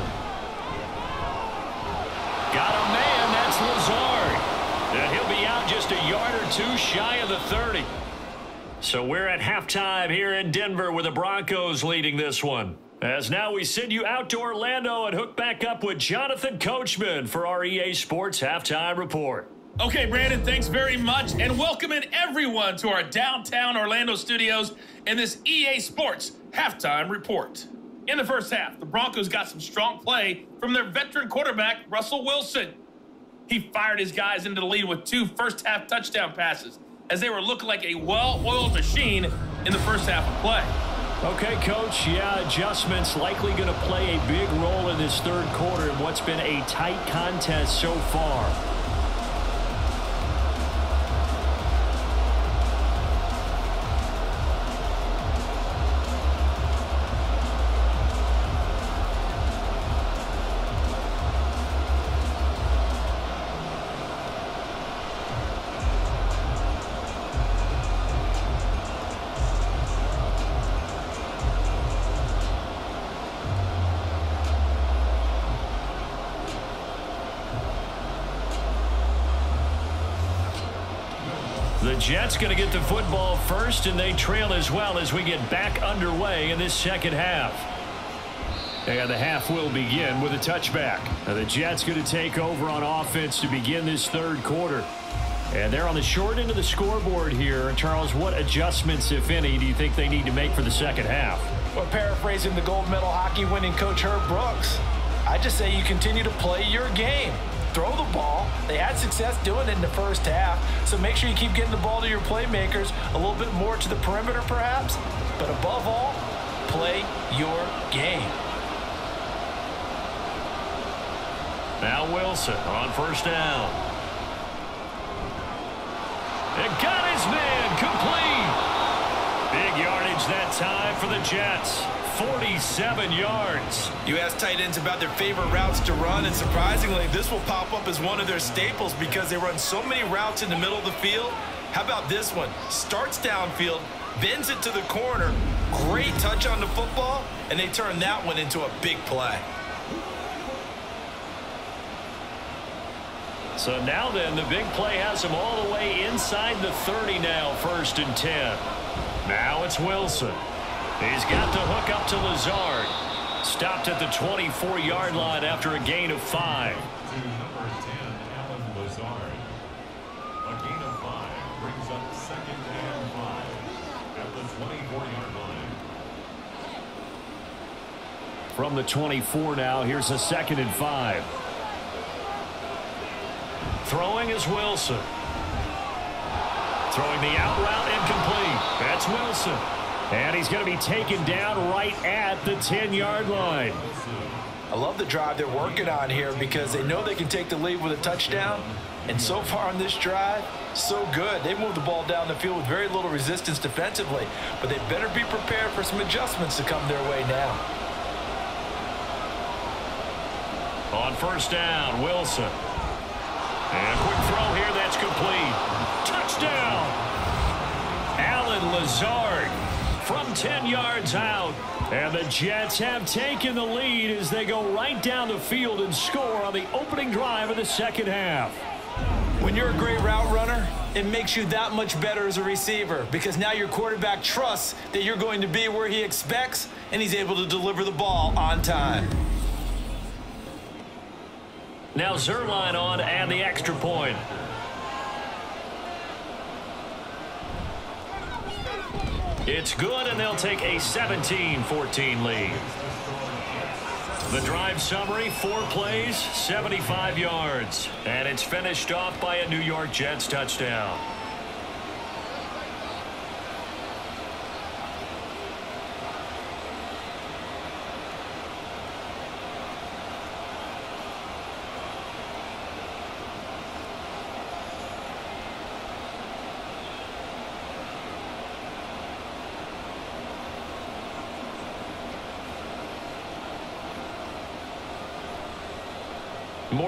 Got a man. That's Lazard. And he'll be out just a yard or two shy of the 30. So we're at halftime here in Denver with the Broncos leading this one. As now we send you out to Orlando and hook back up with Jonathan Coachman for our EA Sports Halftime Report. Okay, Brandon, thanks very much. And welcoming everyone to our downtown Orlando studios in this EA Sports Halftime Report. In the first half, the Broncos got some strong play from their veteran quarterback, Russell Wilson. He fired his guys into the lead with two first half touchdown passes as they were looking like a well oiled machine in the first half of play. Okay, Coach. Yeah, adjustments likely going to play a big role in this third quarter in what's been a tight contest so far. Jets going to get the football first, and they trail as well as we get back underway in this second half. And the half will begin with a touchback. Now the Jets going to take over on offense to begin this third quarter. And they're on the short end of the scoreboard here. Charles, what adjustments, if any, do you think they need to make for the second half? Well, paraphrasing the gold medal hockey winning coach Herb Brooks, I just say you continue to play your game. Throw the ball. They had success doing it in the first half, so make sure you keep getting the ball to your playmakers a little bit more to the perimeter perhaps, but above all, play your game. Now Wilson on first down. It got his man complete. Big yardage that time for the Jets. 47 yards. You ask tight ends about their favorite routes to run, and surprisingly, this will pop up as one of their staples because they run so many routes in the middle of the field. How about this one? Starts downfield, bends it to the corner, great touch on the football, and they turn that one into a big play. So now then, the big play has him all the way inside the 30 now, first and 10. Now it's Wilson. He's got the hook up to Lazard. Stopped at the 24-yard line after a gain of five. Number 10, Allen Lazard. A gain of five brings up second and five at the 24-yard line. From the 24 now, here's a second and five. Throwing is Wilson. Throwing the out route incomplete. That's Wilson. And he's going to be taken down right at the 10-yard line. I love the drive they're working on here because they know they can take the lead with a touchdown. And so far on this drive, so good. They moved the ball down the field with very little resistance defensively. But they better be prepared for some adjustments to come their way now. On first down, Wilson. And a quick throw here, that's complete. Touchdown! Allen Lazard from 10 yards out. And the Jets have taken the lead as they go right down the field and score on the opening drive of the second half. When you're a great route runner, it makes you that much better as a receiver because now your quarterback trusts that you're going to be where he expects and he's able to deliver the ball on time. Now Zuerlein on and the extra point. It's good, and they'll take a 17-14 lead. The drive summary, four plays, 75 yards. And it's finished off by a New York Jets touchdown.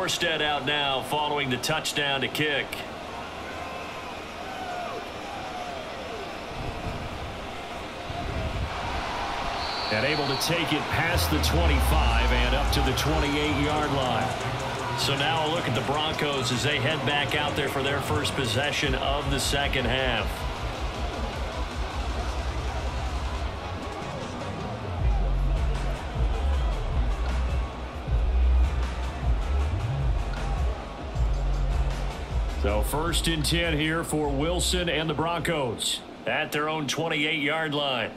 Morstead out now following the touchdown to kick. And able to take it past the 25 and up to the 28-yard line. So now a look at the Broncos as they head back out there for their first possession of the second half. So first and 10 here for Wilson and the Broncos at their own 28-yard line.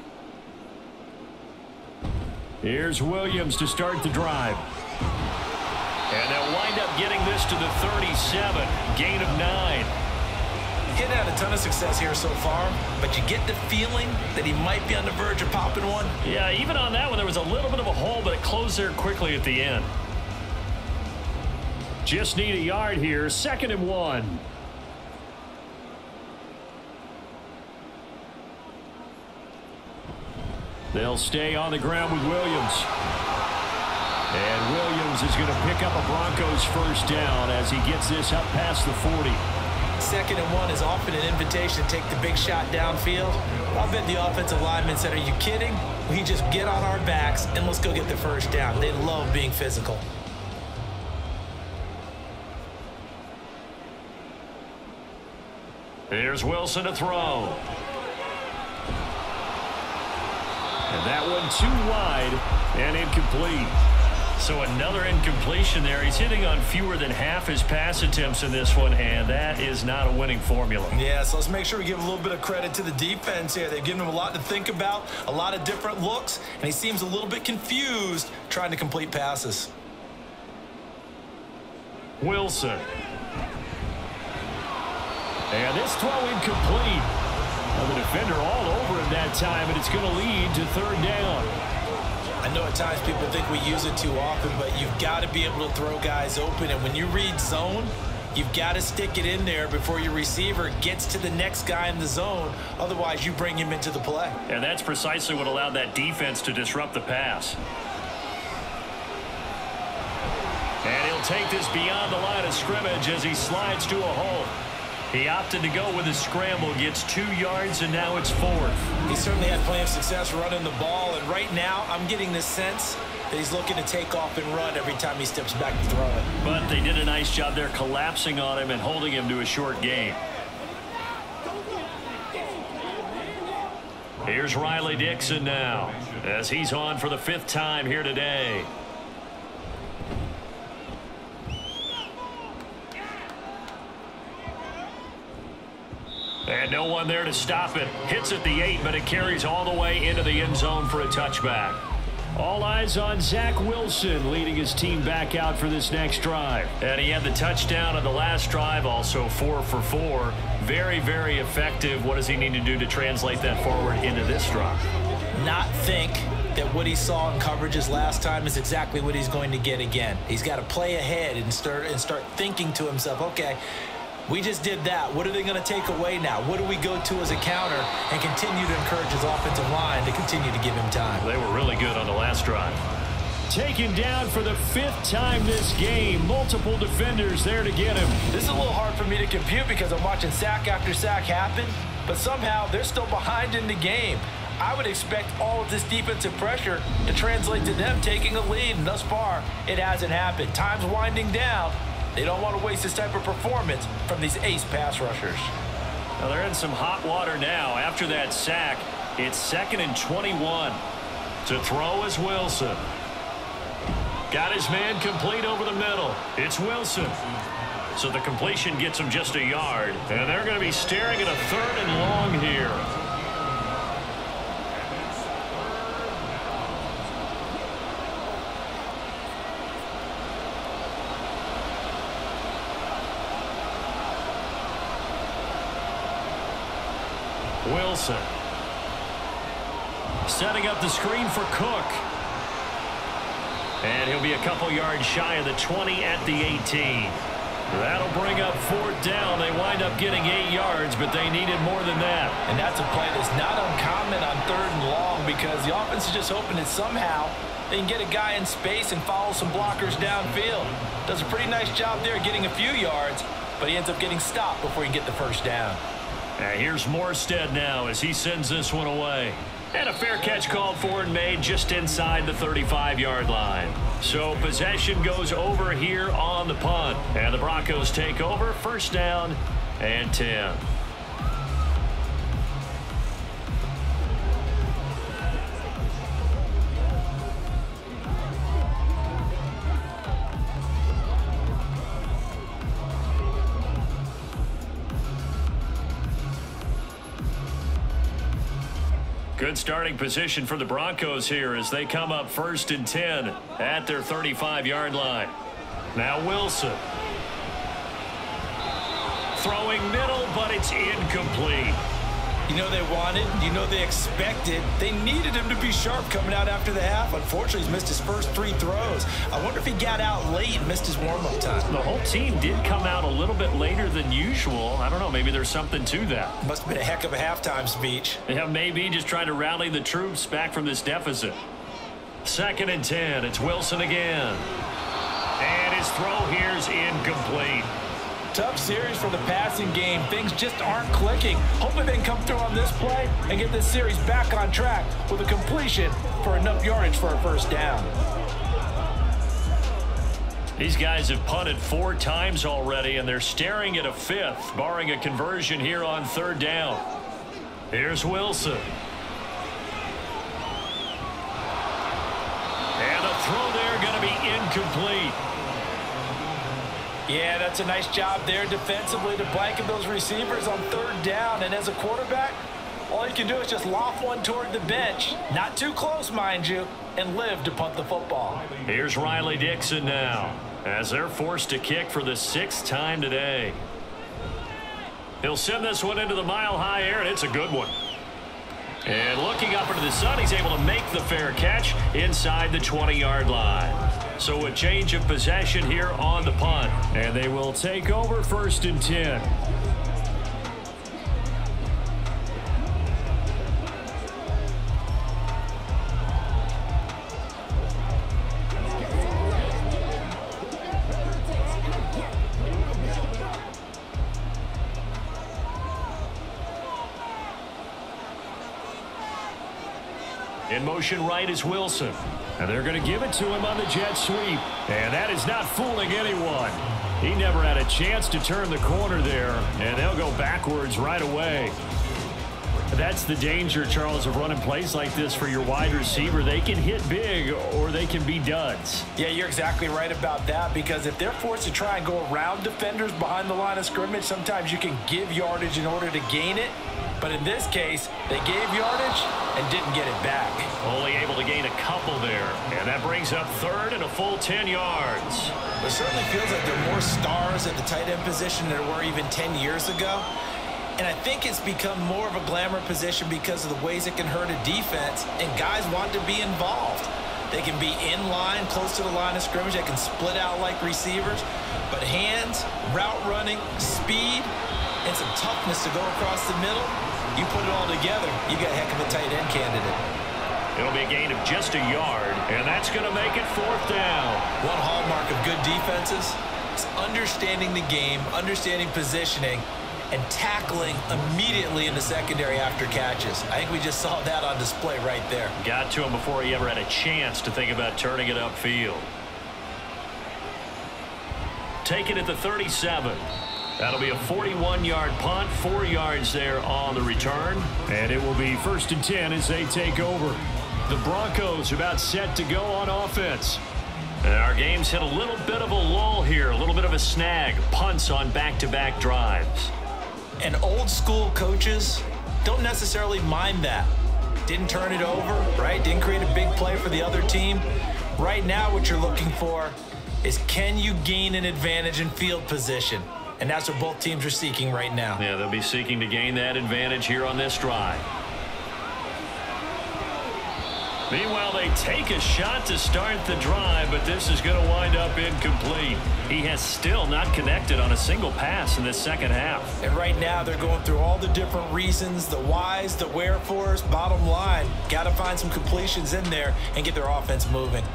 Here's Williams to start the drive. And they'll wind up getting this to the 37. Gain of nine. Getting had a ton of success here so far, but you get the feeling that he might be on the verge of popping one. Yeah, even on that one, there was a little bit of a hole, but it closed there quickly at the end. Just need a yard here. Second and one. They'll stay on the ground with Williams. And Williams is going to pick up a Broncos first down as he gets this up past the 40. Second and one is often an invitation to take the big shot downfield. I'll bet the offensive linemen said, are you kidding? We just get on our backs and let's go get the first down. They love being physical. Here's Wilson to throw. And that one too wide and incomplete. So another incompletion there. He's hitting on fewer than half his pass attempts in this one, and that is not a winning formula. Yeah, so let's make sure we give a little bit of credit to the defense here. They've given him a lot to think about, a lot of different looks, and he seems a little bit confused trying to complete passes. Wilson. And this throw incomplete. Well, the defender all over him that time, and it's going to lead to third down. I know at times people think we use it too often, but you've got to be able to throw guys open. And when you read zone, you've got to stick it in there before your receiver gets to the next guy in the zone. Otherwise, you bring him into the play. And that's precisely what allowed that defense to disrupt the pass. And he'll take this beyond the line of scrimmage as he slides to a hole. He opted to go with a scramble, gets two yards, and now it's fourth. He certainly had plenty of success running the ball, and right now I'm getting the sense that he's looking to take off and run every time he steps back to throw it. But they did a nice job there collapsing on him and holding him to a short game. Here's Riley Dixon now as he's on for the fifth time here today. And no one there to stop it. Hits at the eight, but it carries all the way into the end zone for a touchback. All eyes on Zach Wilson leading his team back out for this next drive. And he had the touchdown on the last drive, also four for four. Very, very effective. What does he need to do to translate that forward into this drive? Not think that what he saw in coverages last time is exactly what he's going to get again. He's got to play ahead and start and start thinking to himself, okay, we just did that. What are they going to take away now? What do we go to as a counter and continue to encourage his offensive line to continue to give him time? They were really good on the last drive. Taken down for the fifth time this game. Multiple defenders there to get him. This is a little hard for me to compute because I'm watching sack after sack happen, but somehow they're still behind in the game. I would expect all of this defensive pressure to translate to them taking a lead, and thus far, it hasn't happened. Time's winding down, they don't want to waste this type of performance from these ace pass rushers. Now they're in some hot water now. After that sack, it's second and 21. To throw is Wilson. Got his man complete over the middle. It's Wilson. So the completion gets him just a yard. And they're going to be staring at a third and long here. Wilson. Setting up the screen for Cook. And he'll be a couple yards shy of the 20 at the 18. That'll bring up fourth down. They wind up getting eight yards, but they needed more than that. And that's a play that's not uncommon on third and long because the offense is just hoping that somehow they can get a guy in space and follow some blockers downfield. Does a pretty nice job there getting a few yards, but he ends up getting stopped before he can get the first down. And here's Morstead now as he sends this one away. And a fair catch called for and made just inside the 35-yard line. So possession goes over here on the punt. And the Broncos take over first down and 10. Good starting position for the Broncos here as they come up first and 10 at their 35-yard line. Now Wilson. Throwing middle, but it's incomplete. You know they wanted, you know they expected. They needed him to be sharp coming out after the half. Unfortunately, he's missed his first three throws. I wonder if he got out late and missed his warm-up time. The whole team did come out a little bit later than usual. I don't know, maybe there's something to that. Must have been a heck of a halftime speech. Yeah, maybe just trying to rally the troops back from this deficit. Second and 10, it's Wilson again. And his throw here's incomplete. Tough series for the passing game. Things just aren't clicking. Hopefully they can come through on this play and get this series back on track with a completion for enough yardage for a first down. These guys have punted four times already, and they're staring at a fifth, barring a conversion here on third down. Here's Wilson. And a throw there going to be incomplete. Yeah, that's a nice job there defensively to blanket those receivers on third down. And as a quarterback, all you can do is just loft one toward the bench. Not too close, mind you, and live to punt the football. Here's Riley Dixon now as they're forced to kick for the sixth time today. He'll send this one into the mile-high air, and it's a good one. And looking up into the sun, he's able to make the fair catch inside the 20-yard line. So a change of possession here on the punt. And they will take over first and 10. In motion right is Wilson. And they're going to give it to him on the jet sweep. And that is not fooling anyone. He never had a chance to turn the corner there. And they'll go backwards right away. That's the danger, Charles, of running plays like this for your wide receiver. They can hit big or they can be duds. Yeah, you're exactly right about that because if they're forced to try and go around defenders behind the line of scrimmage, sometimes you can give yardage in order to gain it. But in this case, they gave yardage and didn't get it back. Only able to gain a couple there. And that brings up third and a full 10 yards. It certainly feels like there are more stars at the tight end position than there were even 10 years ago. And I think it's become more of a glamour position because of the ways it can hurt a defense, and guys want to be involved. They can be in line, close to the line of scrimmage. They can split out like receivers. But hands, route running, speed, and some toughness to go across the middle, you put it all together, you got a heck of a tight end candidate. It'll be a gain of just a yard, and that's going to make it fourth down. One hallmark of good defenses is understanding the game, understanding positioning, and tackling immediately in the secondary after catches. I think we just saw that on display right there. Got to him before he ever had a chance to think about turning it upfield. Take it at the 37. That'll be a 41-yard punt, four yards there on the return. And it will be first and 10 as they take over. The Broncos about set to go on offense. And our game's hit a little bit of a lull here, a little bit of a snag. Punts on back-to-back -back drives. And old school coaches don't necessarily mind that. Didn't turn it over, right? Didn't create a big play for the other team. Right now what you're looking for is can you gain an advantage in field position? And that's what both teams are seeking right now. Yeah, they'll be seeking to gain that advantage here on this drive. Meanwhile, they take a shot to start the drive, but this is going to wind up incomplete. He has still not connected on a single pass in the second half. And right now, they're going through all the different reasons, the whys, the wherefores. Bottom line, got to find some completions in there and get their offense moving.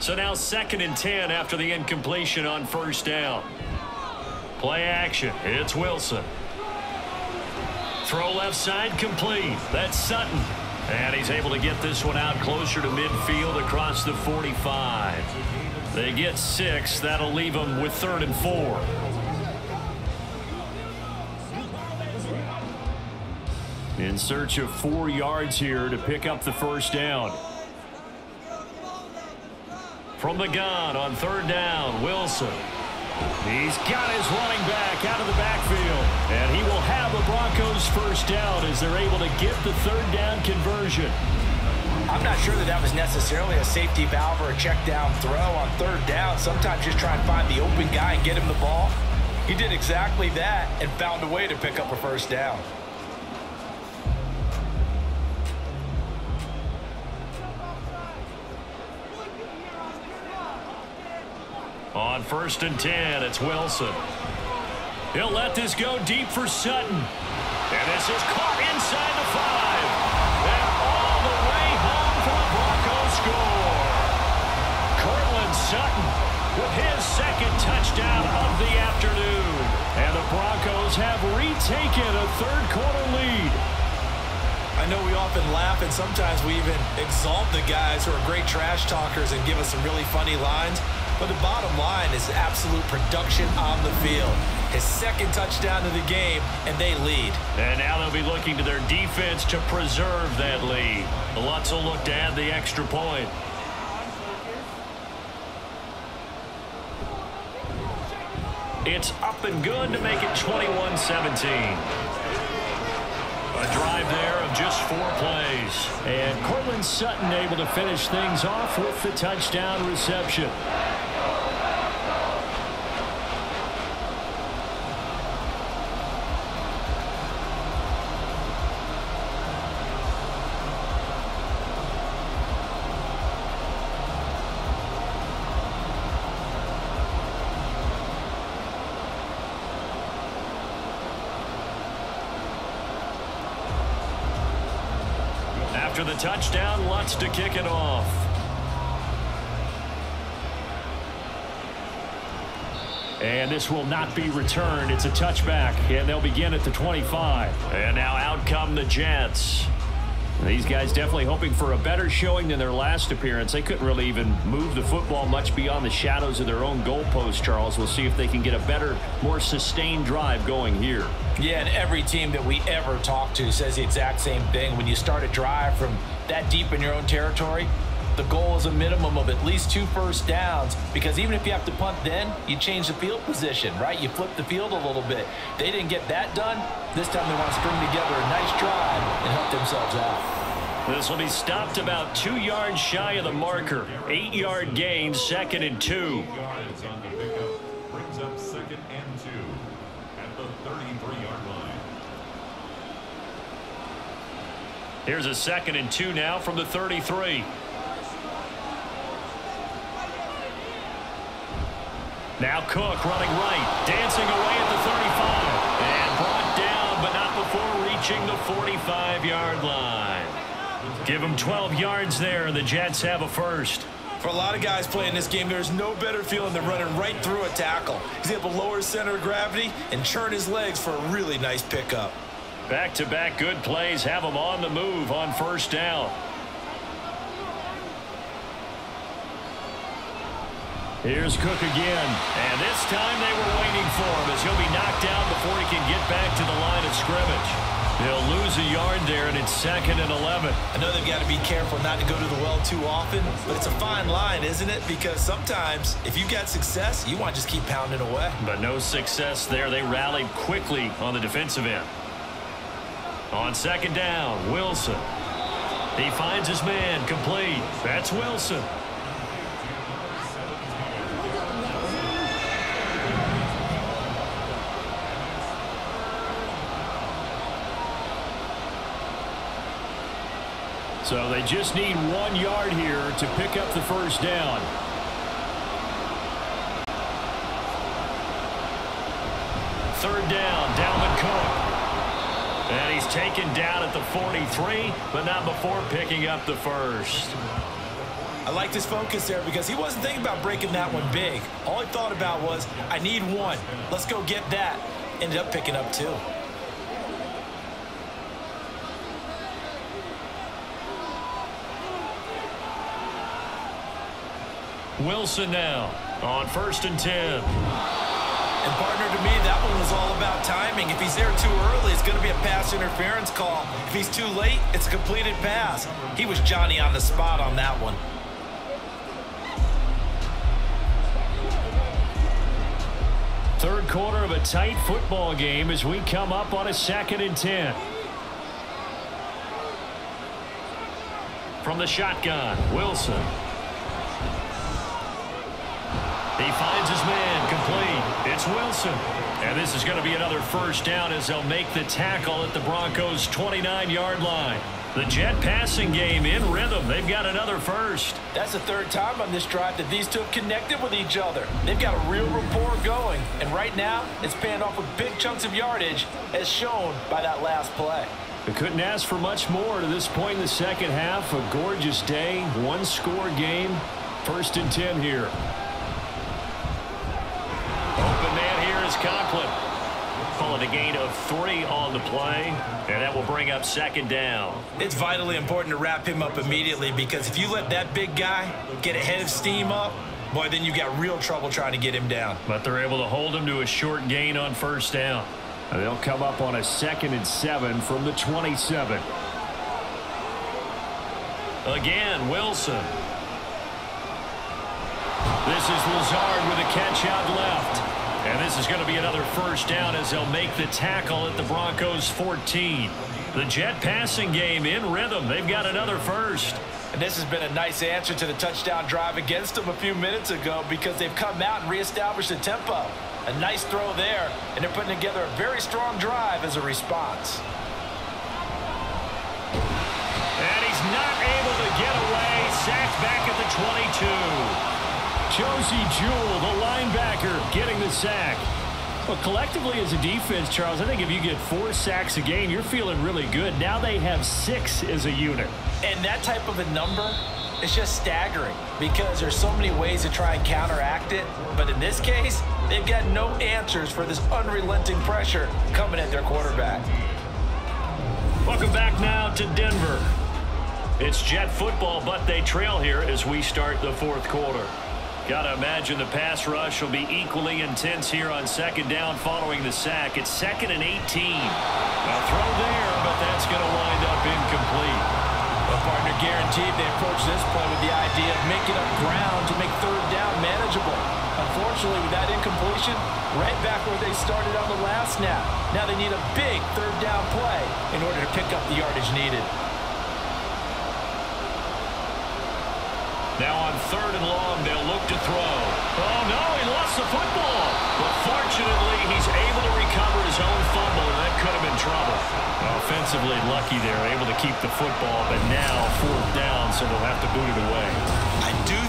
So now second and 10 after the incompletion on first down. Play action. It's Wilson. Throw left side complete. That's Sutton. And he's able to get this one out closer to midfield across the 45. They get six. That'll leave them with third and four. In search of four yards here to pick up the first down. From the gun on third down, Wilson. He's got his running back out of the backfield. And he will have the Broncos first down as they're able to get the third down conversion. I'm not sure that that was necessarily a safety valve or a check down throw on third down. Sometimes just try and find the open guy and get him the ball. He did exactly that and found a way to pick up a first down. On first and 10, it's Wilson. He'll let this go deep for Sutton. And this is caught inside the five. And all the way home for the Broncos score. Courtland Sutton with his second touchdown of the afternoon. And the Broncos have retaken a third quarter lead. I know we often laugh and sometimes we even exalt the guys who are great trash talkers and give us some really funny lines. But the bottom line is absolute production on the field. His second touchdown of the game, and they lead. And now they'll be looking to their defense to preserve that lead. Lutz will look to add the extra point. It's up and good to make it 21-17. A drive there of just four plays. And Courtland Sutton able to finish things off with the touchdown reception. After the touchdown, Lutz to kick it off. And this will not be returned. It's a touchback, and they'll begin at the 25. And now out come the Jets. These guys definitely hoping for a better showing than their last appearance. They couldn't really even move the football much beyond the shadows of their own goalpost, Charles. We'll see if they can get a better, more sustained drive going here. Yeah, and every team that we ever talk to says the exact same thing. When you start a drive from that deep in your own territory, the goal is a minimum of at least two first downs because even if you have to punt then, you change the field position, right? You flip the field a little bit. They didn't get that done. This time they want to string together a nice drive and help themselves out. This will be stopped about two yards shy of the marker. Eight-yard gain, second and two. Yards on the pickup brings up second and two at the 33-yard line. Here's a second and two now from the 33. Now Cook running right, dancing away at the 35. And brought down, but not before reaching the 45-yard line. Give him 12 yards there, and the Jets have a first. For a lot of guys playing this game, there's no better feeling than running right through a tackle. He's able to lower center of gravity and churn his legs for a really nice pickup. Back-to-back -back good plays have them on the move on first down. Here's Cook again. And this time they were waiting for him as he'll be knocked down before he can get back to the line of scrimmage. They'll lose a yard there, and it's second and 11. I know they've got to be careful not to go to the well too often, but it's a fine line, isn't it? Because sometimes if you've got success, you want to just keep pounding away. But no success there. They rallied quickly on the defensive end. On second down, Wilson. He finds his man complete. That's Wilson. So they just need one yard here to pick up the first down. Third down, down Dalvin Cook. And he's taken down at the 43, but not before picking up the first. I liked his focus there because he wasn't thinking about breaking that one big. All he thought about was, I need one. Let's go get that. Ended up picking up two. Wilson now on first and 10. And partner, to me, that one was all about timing. If he's there too early, it's going to be a pass interference call. If he's too late, it's a completed pass. He was Johnny on the spot on that one. Third quarter of a tight football game as we come up on a second and 10. From the shotgun, Wilson. He finds his man. It's Wilson. And this is going to be another first down as they'll make the tackle at the Broncos' 29-yard line. The Jet passing game in rhythm. They've got another first. That's the third time on this drive that these two have connected with each other. They've got a real rapport going. And right now, it's paying off with big chunks of yardage as shown by that last play. They couldn't ask for much more to this point in the second half. A gorgeous day, one-score game. First and 10 here. Open man here is Conklin. Calling a gain of three on the play, and that will bring up second down. It's vitally important to wrap him up immediately because if you let that big guy get a head of steam up, boy, then you got real trouble trying to get him down. But they're able to hold him to a short gain on first down. And they'll come up on a second and seven from the 27. Again, Wilson. This is Lazard with a catch out left. And this is going to be another first down as they'll make the tackle at the Broncos 14. The Jet passing game in rhythm. They've got another first. And this has been a nice answer to the touchdown drive against them a few minutes ago because they've come out and reestablished the tempo. A nice throw there, and they're putting together a very strong drive as a response. And he's not able to get away. Sacked back at the 22. Josey Jewell, the linebacker, getting the sack. Well, collectively as a defense, Charles, I think if you get four sacks a game, you're feeling really good. Now they have six as a unit. And that type of a number is just staggering because there's so many ways to try and counteract it. But in this case, they've got no answers for this unrelenting pressure coming at their quarterback. Welcome back now to Denver. It's Jet football, but they trail here as we start the fourth quarter. Got to imagine the pass rush will be equally intense here on second down following the sack. It's second and 18. A throw there, but that's going to wind up incomplete. Well, partner, guaranteed they approach this play with the idea of making up ground to make third down manageable. Unfortunately, with that incompletion, right back where they started on the last snap. Now they need a big third down play in order to pick up the yardage needed. Now on third and long, they'll look to throw. Oh, no, he lost the football. But fortunately, he's able to recover his own fumble, and that could have been trouble. Offensively lucky there, able to keep the football, but now fourth down, so they'll have to boot it away.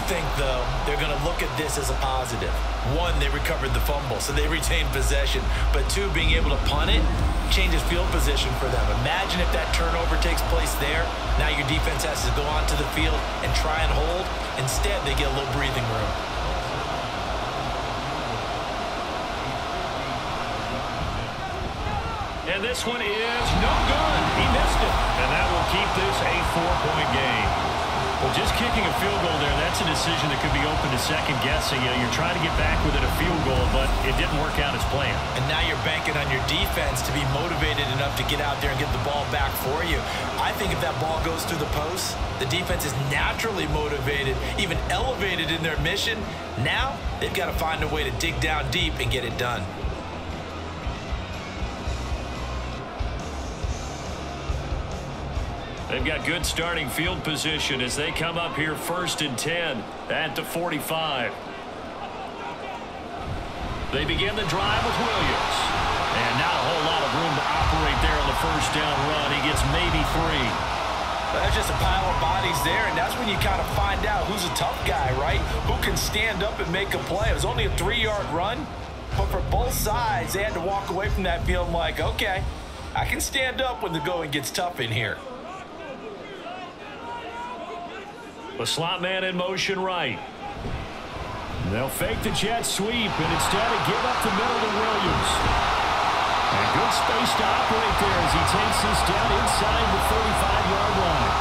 Think, though, they're going to look at this as a positive. One, they recovered the fumble, so they retained possession. But two, being able to punt it changes field position for them. Imagine if that turnover takes place there. Now your defense has to go onto the field and try and hold. Instead, they get a little breathing room. And this one is no good. He missed it. And that will keep this a four-point game. Well, just kicking a field goal there, that's a decision that could be open to second guessing. You know, you're trying to get back within a field goal, but it didn't work out as planned. And now you're banking on your defense to be motivated enough to get out there and get the ball back for you. I think if that ball goes through the post, the defense is naturally motivated, even elevated in their mission. Now they've got to find a way to dig down deep and get it done. They've got good starting field position as they come up here first and 10 at the 45. They begin the drive with Williams. And not a whole lot of room to operate there on the first down run. He gets maybe three. That's just a pile of bodies there, and that's when you kind of find out who's a tough guy, right? Who can stand up and make a play. It was only a three-yard run, but for both sides, they had to walk away from that feeling like, okay, I can stand up when the going gets tough in here. The slot man in motion right. They'll fake the jet sweep, and instead of give up the middle to Williams. And good space to operate there as he takes this down inside the 35-yard line.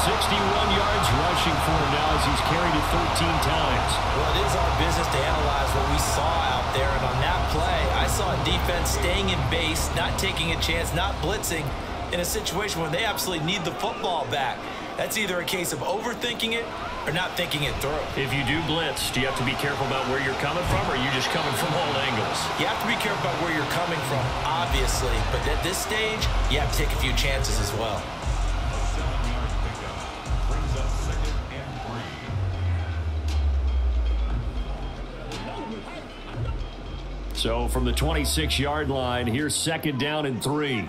61 yards rushing for him now as he's carried it 13 times. Well, it is our business to analyze what we saw out there. And on that play, I saw a defense staying in base, not taking a chance, not blitzing in a situation where they absolutely need the football back. That's either a case of overthinking it or not thinking it through. If you do blitz, do you have to be careful about where you're coming from, or are you just coming from all angles? You have to be careful about where you're coming from, obviously. But at this stage, you have to take a few chances as well. So from the 26-yard line, here's second down and three.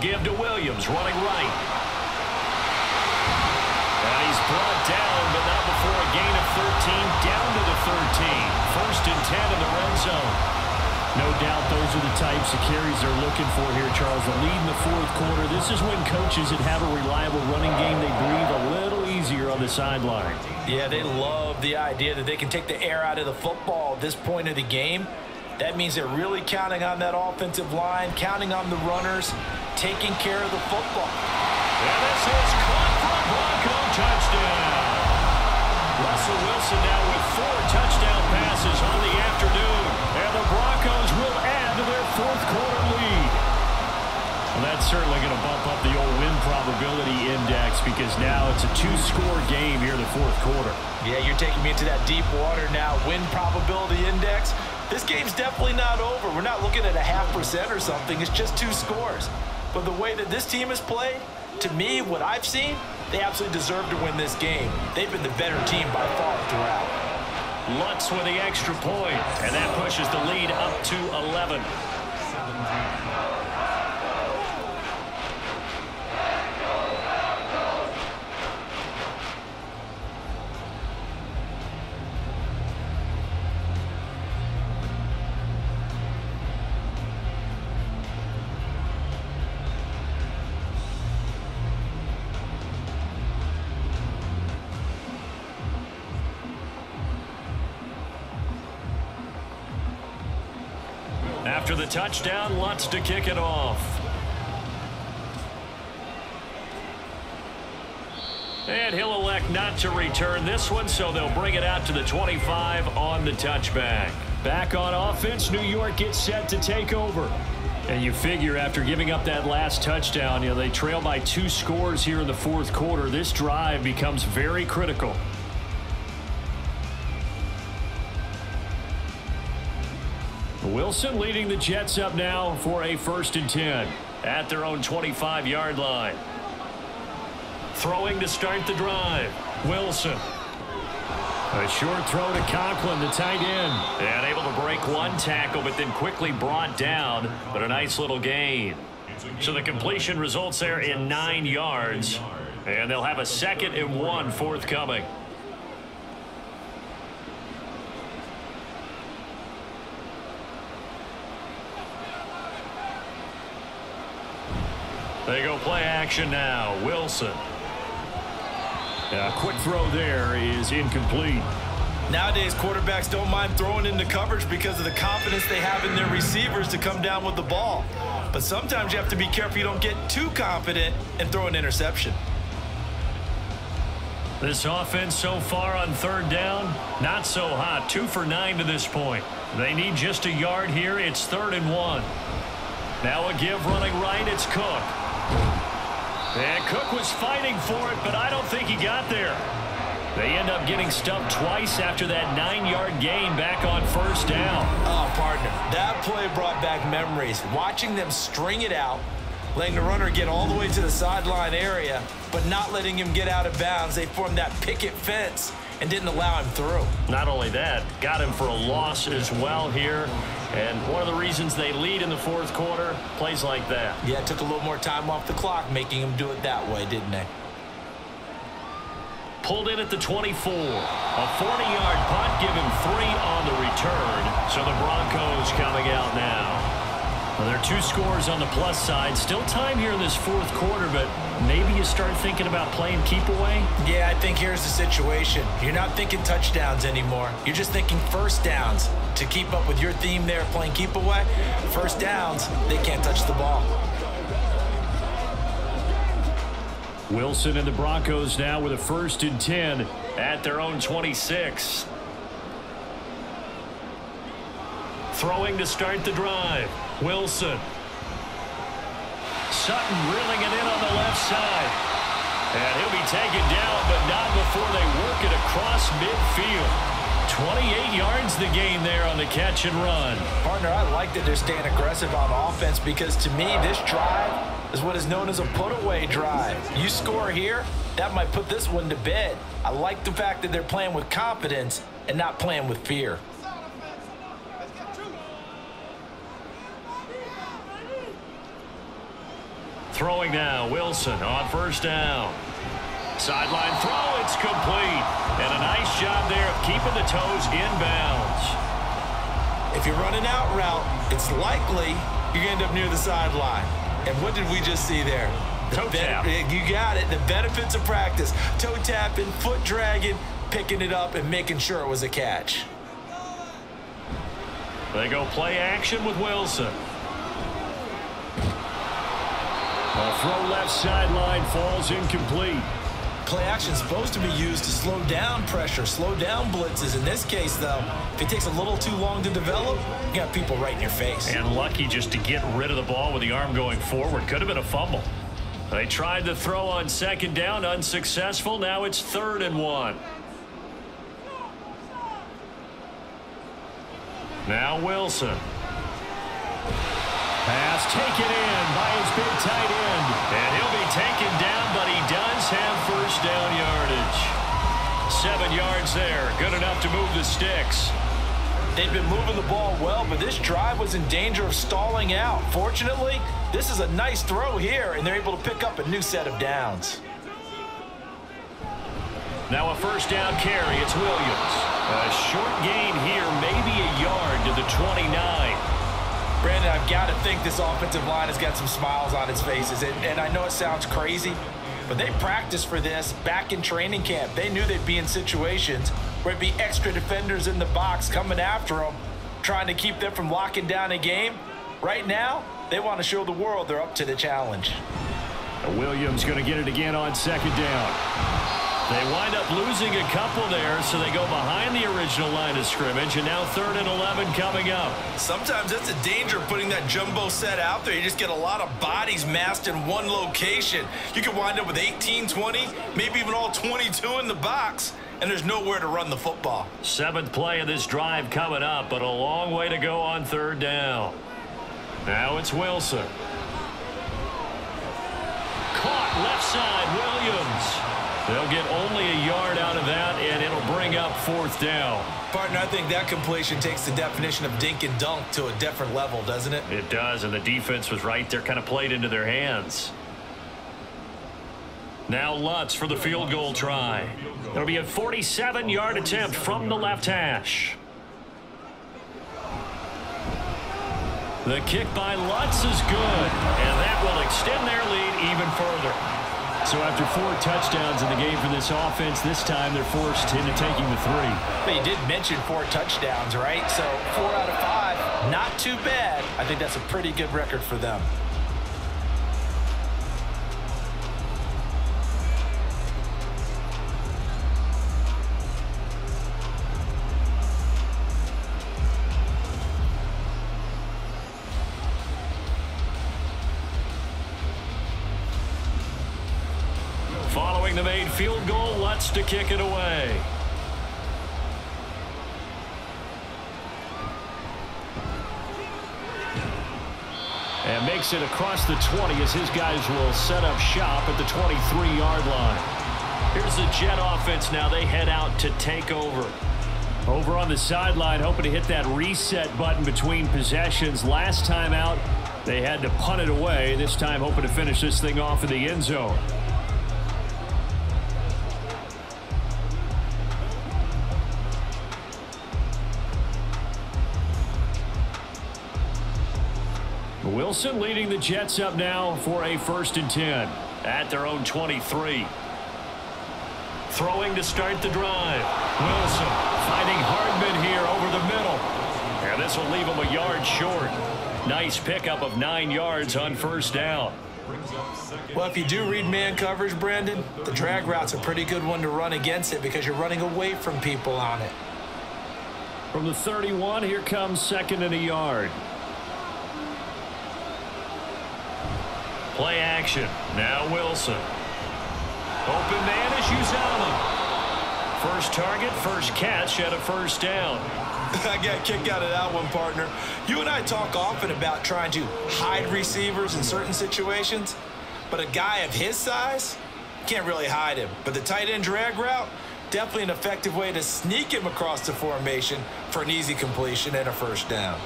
Give to Williams, running right. And he's brought down, but not before a gain of 13, down to the 13. First and 10 in the red zone. No doubt those are the types of carries they're looking for here, Charles. The lead in the fourth quarter. This is when coaches that have a reliable running game, they breathe a little easier on the sideline. Yeah, they love the idea that they can take the air out of the football at this point of the game. That means they're really counting on that offensive line, counting on the runners, taking care of the football. And this is caught for a touchdown. Russell Wilson now with four touchdown passes on the afternoon. And the Broncos will add to their fourth quarter lead. Well, that's certainly going to bump up the old win probability index because now it's a two-score game here in the fourth quarter. Yeah, you're taking me into that deep water now. Win probability index. This game's definitely not over. We're not looking at a half percent or something. It's just two scores. But the way that this team has played, to me, what I've seen, they absolutely deserve to win this game. They've been the better team by far throughout. Lutz with the extra point, and that pushes the lead up to 11. Touchdown, Lutz to kick it off. And he'll elect not to return this one, so they'll bring it out to the 25 on the touchback. Back on offense, New York gets set to take over. And you figure after giving up that last touchdown, you know, they trail by two scores here in the fourth quarter. This drive becomes very critical. Wilson leading the Jets up now for a first and 10 at their own 25-yard line. Throwing to start the drive. Wilson. A short throw to Conklin, the tight end. And able to break one tackle, but then quickly brought down. But a nice little gain. So the completion results there in nine yards. And they'll have a second and one forthcoming. They go play action now. Wilson. A quick throw there is incomplete. Nowadays, quarterbacks don't mind throwing into coverage because of the confidence they have in their receivers to come down with the ball. But sometimes you have to be careful you don't get too confident and throw an interception. This offense so far on third down, not so hot. Two for nine to this point. They need just a yard here. It's third and one. Now a give running right. It's Cook. And Cook was fighting for it, but I don't think he got there. They end up getting stumped twice after that nine-yard gain back on first down. Oh, partner, that play brought back memories. Watching them string it out, letting the runner get all the way to the sideline area, but not letting him get out of bounds. They formed that picket fence and didn't allow him through. Not only that, got him for a loss as well here. And one of the reasons they lead in the fourth quarter, plays like that. Yeah, took a little more time off the clock, making him do it that way, didn't they? Pulled in at the 24. A 40-yard punt, give him three on the return. So the Broncos coming out now. Well, there are two scores on the plus side. Still time here in this fourth quarter, but maybe you start thinking about playing keep away? Yeah, I think here's the situation. You're not thinking touchdowns anymore. You're just thinking first downs. To keep up with your theme there, playing keep away, first downs, they can't touch the ball. Wilson and the Broncos now with a first and 10 at their own 26. Throwing to start the drive. Wilson. Sutton reeling it in on the left side. And he'll be taken down, but not before they work it across midfield. 28 yards the gain there on the catch and run. Partner, I like that they're staying aggressive on offense because to me, this drive is what is known as a put-away drive. You score here, that might put this one to bed. I like the fact that they're playing with confidence and not playing with fear. Throwing now, Wilson on first down. Sideline throw, it's complete. And a nice job there of keeping the toes inbounds. If you're running out route, it's likely you're going to end up near the sideline. And what did we just see there? The toe tap. Eh, you got it. The benefits of practice. Toe tapping, foot dragging, picking it up, and making sure it was a catch. They go play action with Wilson. A throw left sideline falls incomplete. play action is supposed to be used to slow down pressure, slow down blitzes. In this case, though, if it takes a little too long to develop, you got people right in your face. And lucky just to get rid of the ball with the arm going forward. Could have been a fumble. They tried to throw on second down, unsuccessful. Now it's third and one. Now Wilson. Pass taken in by his big tight end. And he'll be taken down, but he does have first down yardage. Seven yards there. Good enough to move the sticks. They've been moving the ball well, but this drive was in danger of stalling out. Fortunately, this is a nice throw here, and they're able to pick up a new set of downs. Now a first down carry. It's Williams. A short gain here, maybe a yard to the 29. Brandon, I've got to think this offensive line has got some smiles on its faces. And, and I know it sounds crazy, but they practiced for this back in training camp. They knew they'd be in situations where it'd be extra defenders in the box coming after them, trying to keep them from locking down a game. Right now, they want to show the world they're up to the challenge. Williams going to get it again on second down. They wind up losing a couple there, so they go behind the original line of scrimmage, and now third and 11 coming up. Sometimes that's a danger putting that jumbo set out there. You just get a lot of bodies massed in one location. You could wind up with 18, 20, maybe even all 22 in the box, and there's nowhere to run the football. Seventh play of this drive coming up, but a long way to go on third down. Now it's Wilson. Caught left side, Williams. They'll get only a yard out of that, and it'll bring up fourth down. Partner, I think that completion takes the definition of dink and dunk to a different level, doesn't it? It does, and the defense was right there, kind of played into their hands. Now Lutz for the field goal try. It'll be a 47-yard attempt from the left hash. The kick by Lutz is good, and that will extend their lead even further. So after four touchdowns in the game for this offense, this time they're forced into taking the three. But you did mention four touchdowns, right? So four out of five, not too bad. I think that's a pretty good record for them. Field goal. Lutz to kick it away. And makes it across the 20 as his guys will set up shop at the 23-yard line. Here's the Jet offense now. They head out to take over. Over on the sideline, hoping to hit that reset button between possessions. Last time out, they had to punt it away. This time, hoping to finish this thing off in the end zone. Wilson leading the Jets up now for a first and 10 at their own 23. Throwing to start the drive. Wilson finding Hardman here over the middle. And this will leave him a yard short. Nice pickup of nine yards on first down. Well, if you do read man coverage, Brandon, the drag route's a pretty good one to run against it because you're running away from people on it. From the 31, here comes second and a yard. Play action. Now Wilson. Open man is Uzomah. First target, first catch at a first down. I got kicked out of that one, partner. You and I talk often about trying to hide receivers in certain situations, but a guy of his size can't really hide him. But the tight end drag route, definitely an effective way to sneak him across the formation for an easy completion and a first down.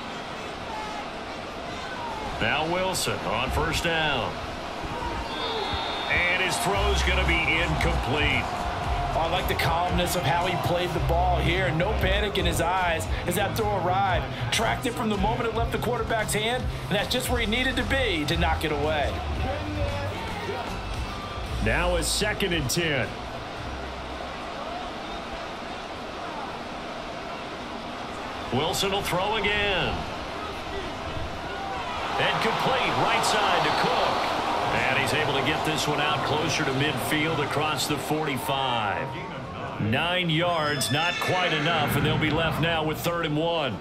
Now Wilson on first down. And his throw's going to be incomplete. I like the calmness of how he played the ball here. No panic in his eyes as that throw arrived. Tracked it from the moment it left the quarterback's hand, and that's just where he needed to be to knock it away. Now a second and 10. Wilson will throw again. And complete right side to Cook. And he's able to get this one out closer to midfield across the 45. Nine yards, not quite enough, and they'll be left now with third and one.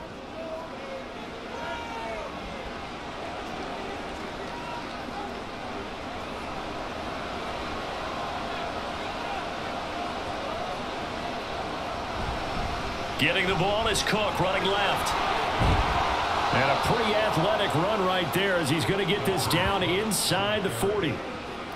Getting the ball is Cook running left. And a pretty athletic run right there as he's going to get this down inside the 40.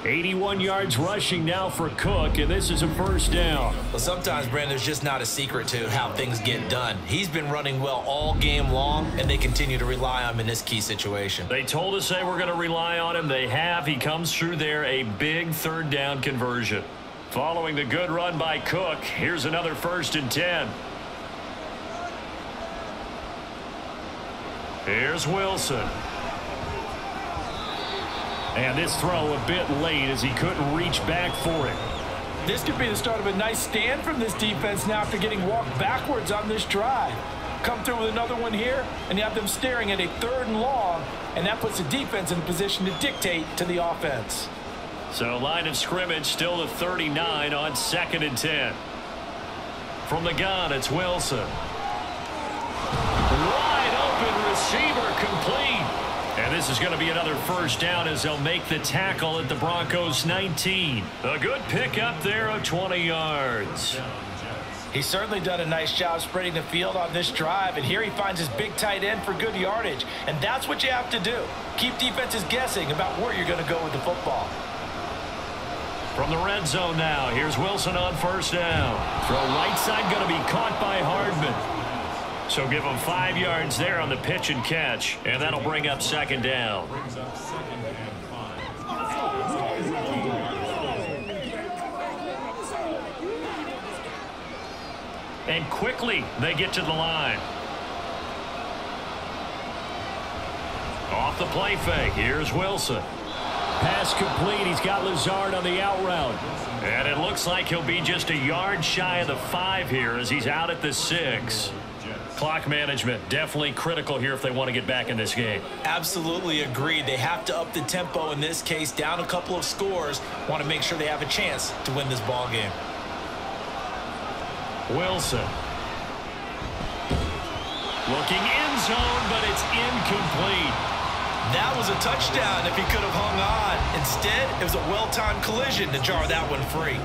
81 yards rushing now for Cook, and this is a first down. Well, sometimes, Brandon, there's just not a secret to how things get done. He's been running well all game long, and they continue to rely on him in this key situation. They told us they were going to rely on him. They have. He comes through there, a big third down conversion. Following the good run by Cook, here's another first and 10. Here's Wilson. And this throw a bit late as he couldn't reach back for it. This could be the start of a nice stand from this defense now after getting walked backwards on this drive. Come through with another one here, and you have them staring at a third and long, and that puts the defense in a position to dictate to the offense. So line of scrimmage still to 39 on second and 10. From the gun, it's Wilson receiver complete. And this is going to be another first down as they'll make the tackle at the Broncos 19. A good pickup there of 20 yards. He's certainly done a nice job spreading the field on this drive, and here he finds his big tight end for good yardage. And that's what you have to do. Keep defenses guessing about where you're going to go with the football. From the red zone now, here's Wilson on first down. Throw right side going to be caught by Hardman. So give him five yards there on the pitch and catch, and that'll bring up second down. And quickly, they get to the line. Off the play fake. Here's Wilson. Pass complete. He's got Lazard on the out route. And it looks like he'll be just a yard shy of the five here as he's out at the six. Clock management definitely critical here if they want to get back in this game. Absolutely agreed. They have to up the tempo in this case, down a couple of scores. Want to make sure they have a chance to win this ball game. Wilson. Looking in zone, but it's incomplete. That was a touchdown if he could have hung on. Instead, it was a well-timed collision to jar that one free.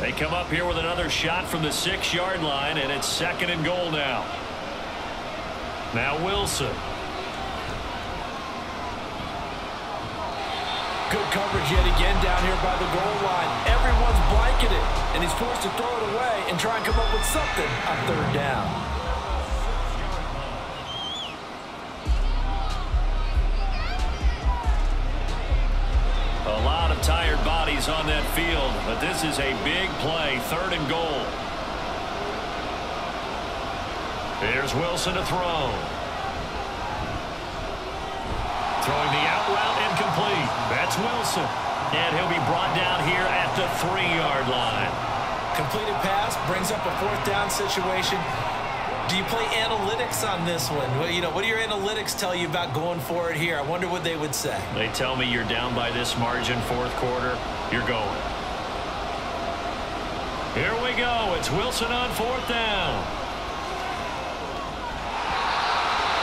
They come up here with another shot from the six-yard line, and it's second and goal now. Now Wilson. Good coverage yet again down here by the goal line. Everyone's blanketed, and he's forced to throw it away and try and come up with something on third down. A lot of tired bodies on that field, but this is a big play, third and goal. Here's Wilson to throw. Throwing the out route incomplete. That's Wilson. And he'll be brought down here at the three-yard line. Completed pass brings up a fourth down situation. Do you play analytics on this one? Well, you know, what do your analytics tell you about going for it here? I wonder what they would say. They tell me you're down by this margin fourth quarter. You're going. Here we go. It's Wilson on fourth down.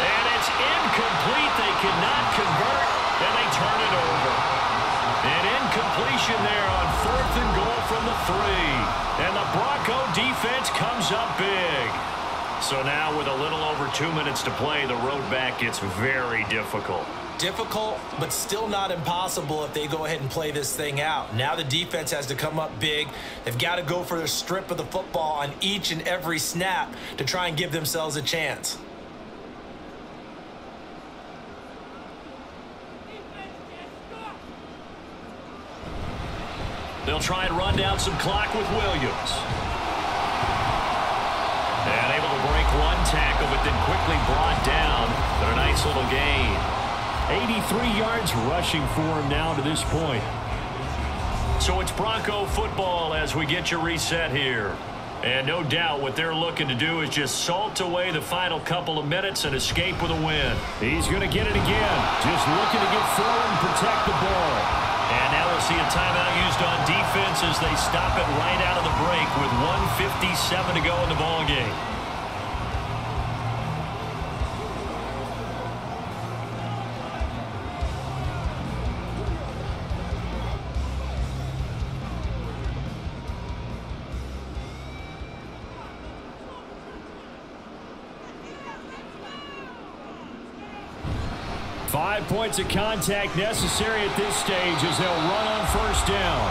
And it's incomplete. They cannot convert, and they turn it over. An incompletion there on fourth and goal from the three. And the Bronco defense comes up big. So now with a little over two minutes to play, the road back gets very difficult. Difficult, but still not impossible if they go ahead and play this thing out. Now the defense has to come up big. They've got to go for the strip of the football on each and every snap to try and give themselves a chance. They'll try and run down some clock with Williams. And able to break one tackle, but then quickly brought down. But a nice little gain. 83 yards rushing for him now to this point. So it's Bronco football as we get you reset here. And no doubt what they're looking to do is just salt away the final couple of minutes and escape with a win. He's going to get it again. Just looking to get forward and protect the ball. And now we'll see a timeout used on defense as they stop it right out of the break with 157 to go in the ball points of contact necessary at this stage as they'll run on first down.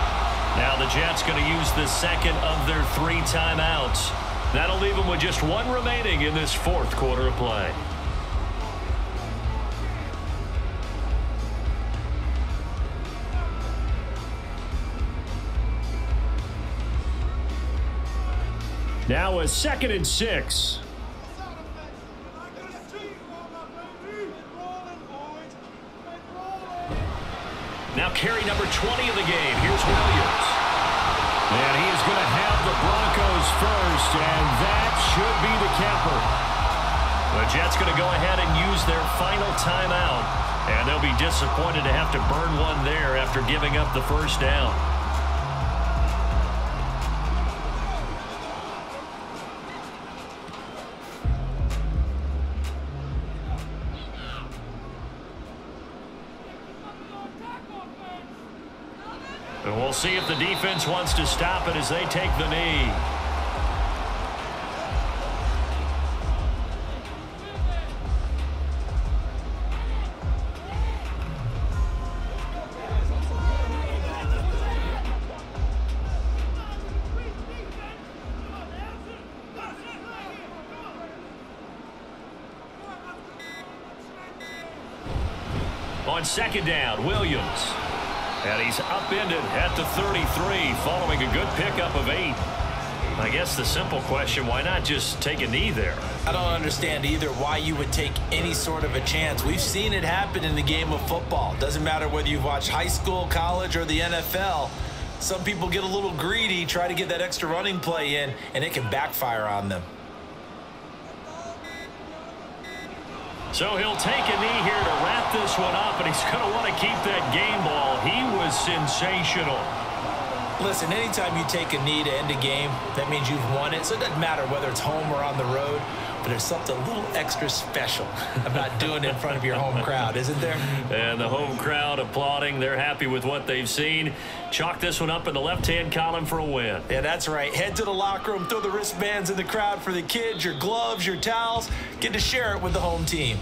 Now the Jets going to use the second of their three timeouts. That'll leave them with just one remaining in this fourth quarter of play. Now a second and six. Carry number 20 of the game. Here's Williams. And he is going to have the Broncos first, and that should be the capper. The Jets going to go ahead and use their final timeout, and they'll be disappointed to have to burn one there after giving up the first down. See if the defense wants to stop it as they take the knee. On second down, he's upended at the 33 following a good pickup of eight. I guess the simple question, why not just take a knee there? I don't understand either why you would take any sort of a chance. We've seen it happen in the game of football. Doesn't matter whether you've watched high school, college, or the NFL. Some people get a little greedy, try to get that extra running play in, and it can backfire on them. So he'll take a knee here to wrap this one up, and he's going to want to keep that game ball. He was sensational. Listen, anytime you take a knee to end a game, that means you've won it. So it doesn't matter whether it's home or on the road, but there's something a little extra special about doing it in front of your home crowd, isn't there? And the home crowd applauding. They're happy with what they've seen. Chalk this one up in the left-hand column for a win. Yeah, that's right. Head to the locker room, throw the wristbands in the crowd for the kids, your gloves, your towels. Get to share it with the home team.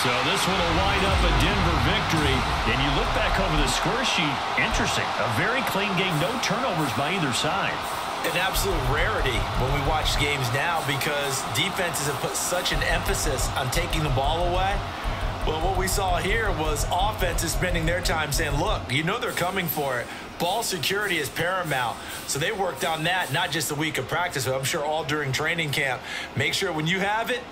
So this one will wind up a Denver victory. And you look back over the score sheet, interesting. A very clean game, no turnovers by either side. An absolute rarity when we watch games now because defenses have put such an emphasis on taking the ball away. Well, what we saw here was offenses spending their time saying, look, you know they're coming for it. Ball security is paramount. So they worked on that, not just a week of practice, but I'm sure all during training camp. Make sure when you have it,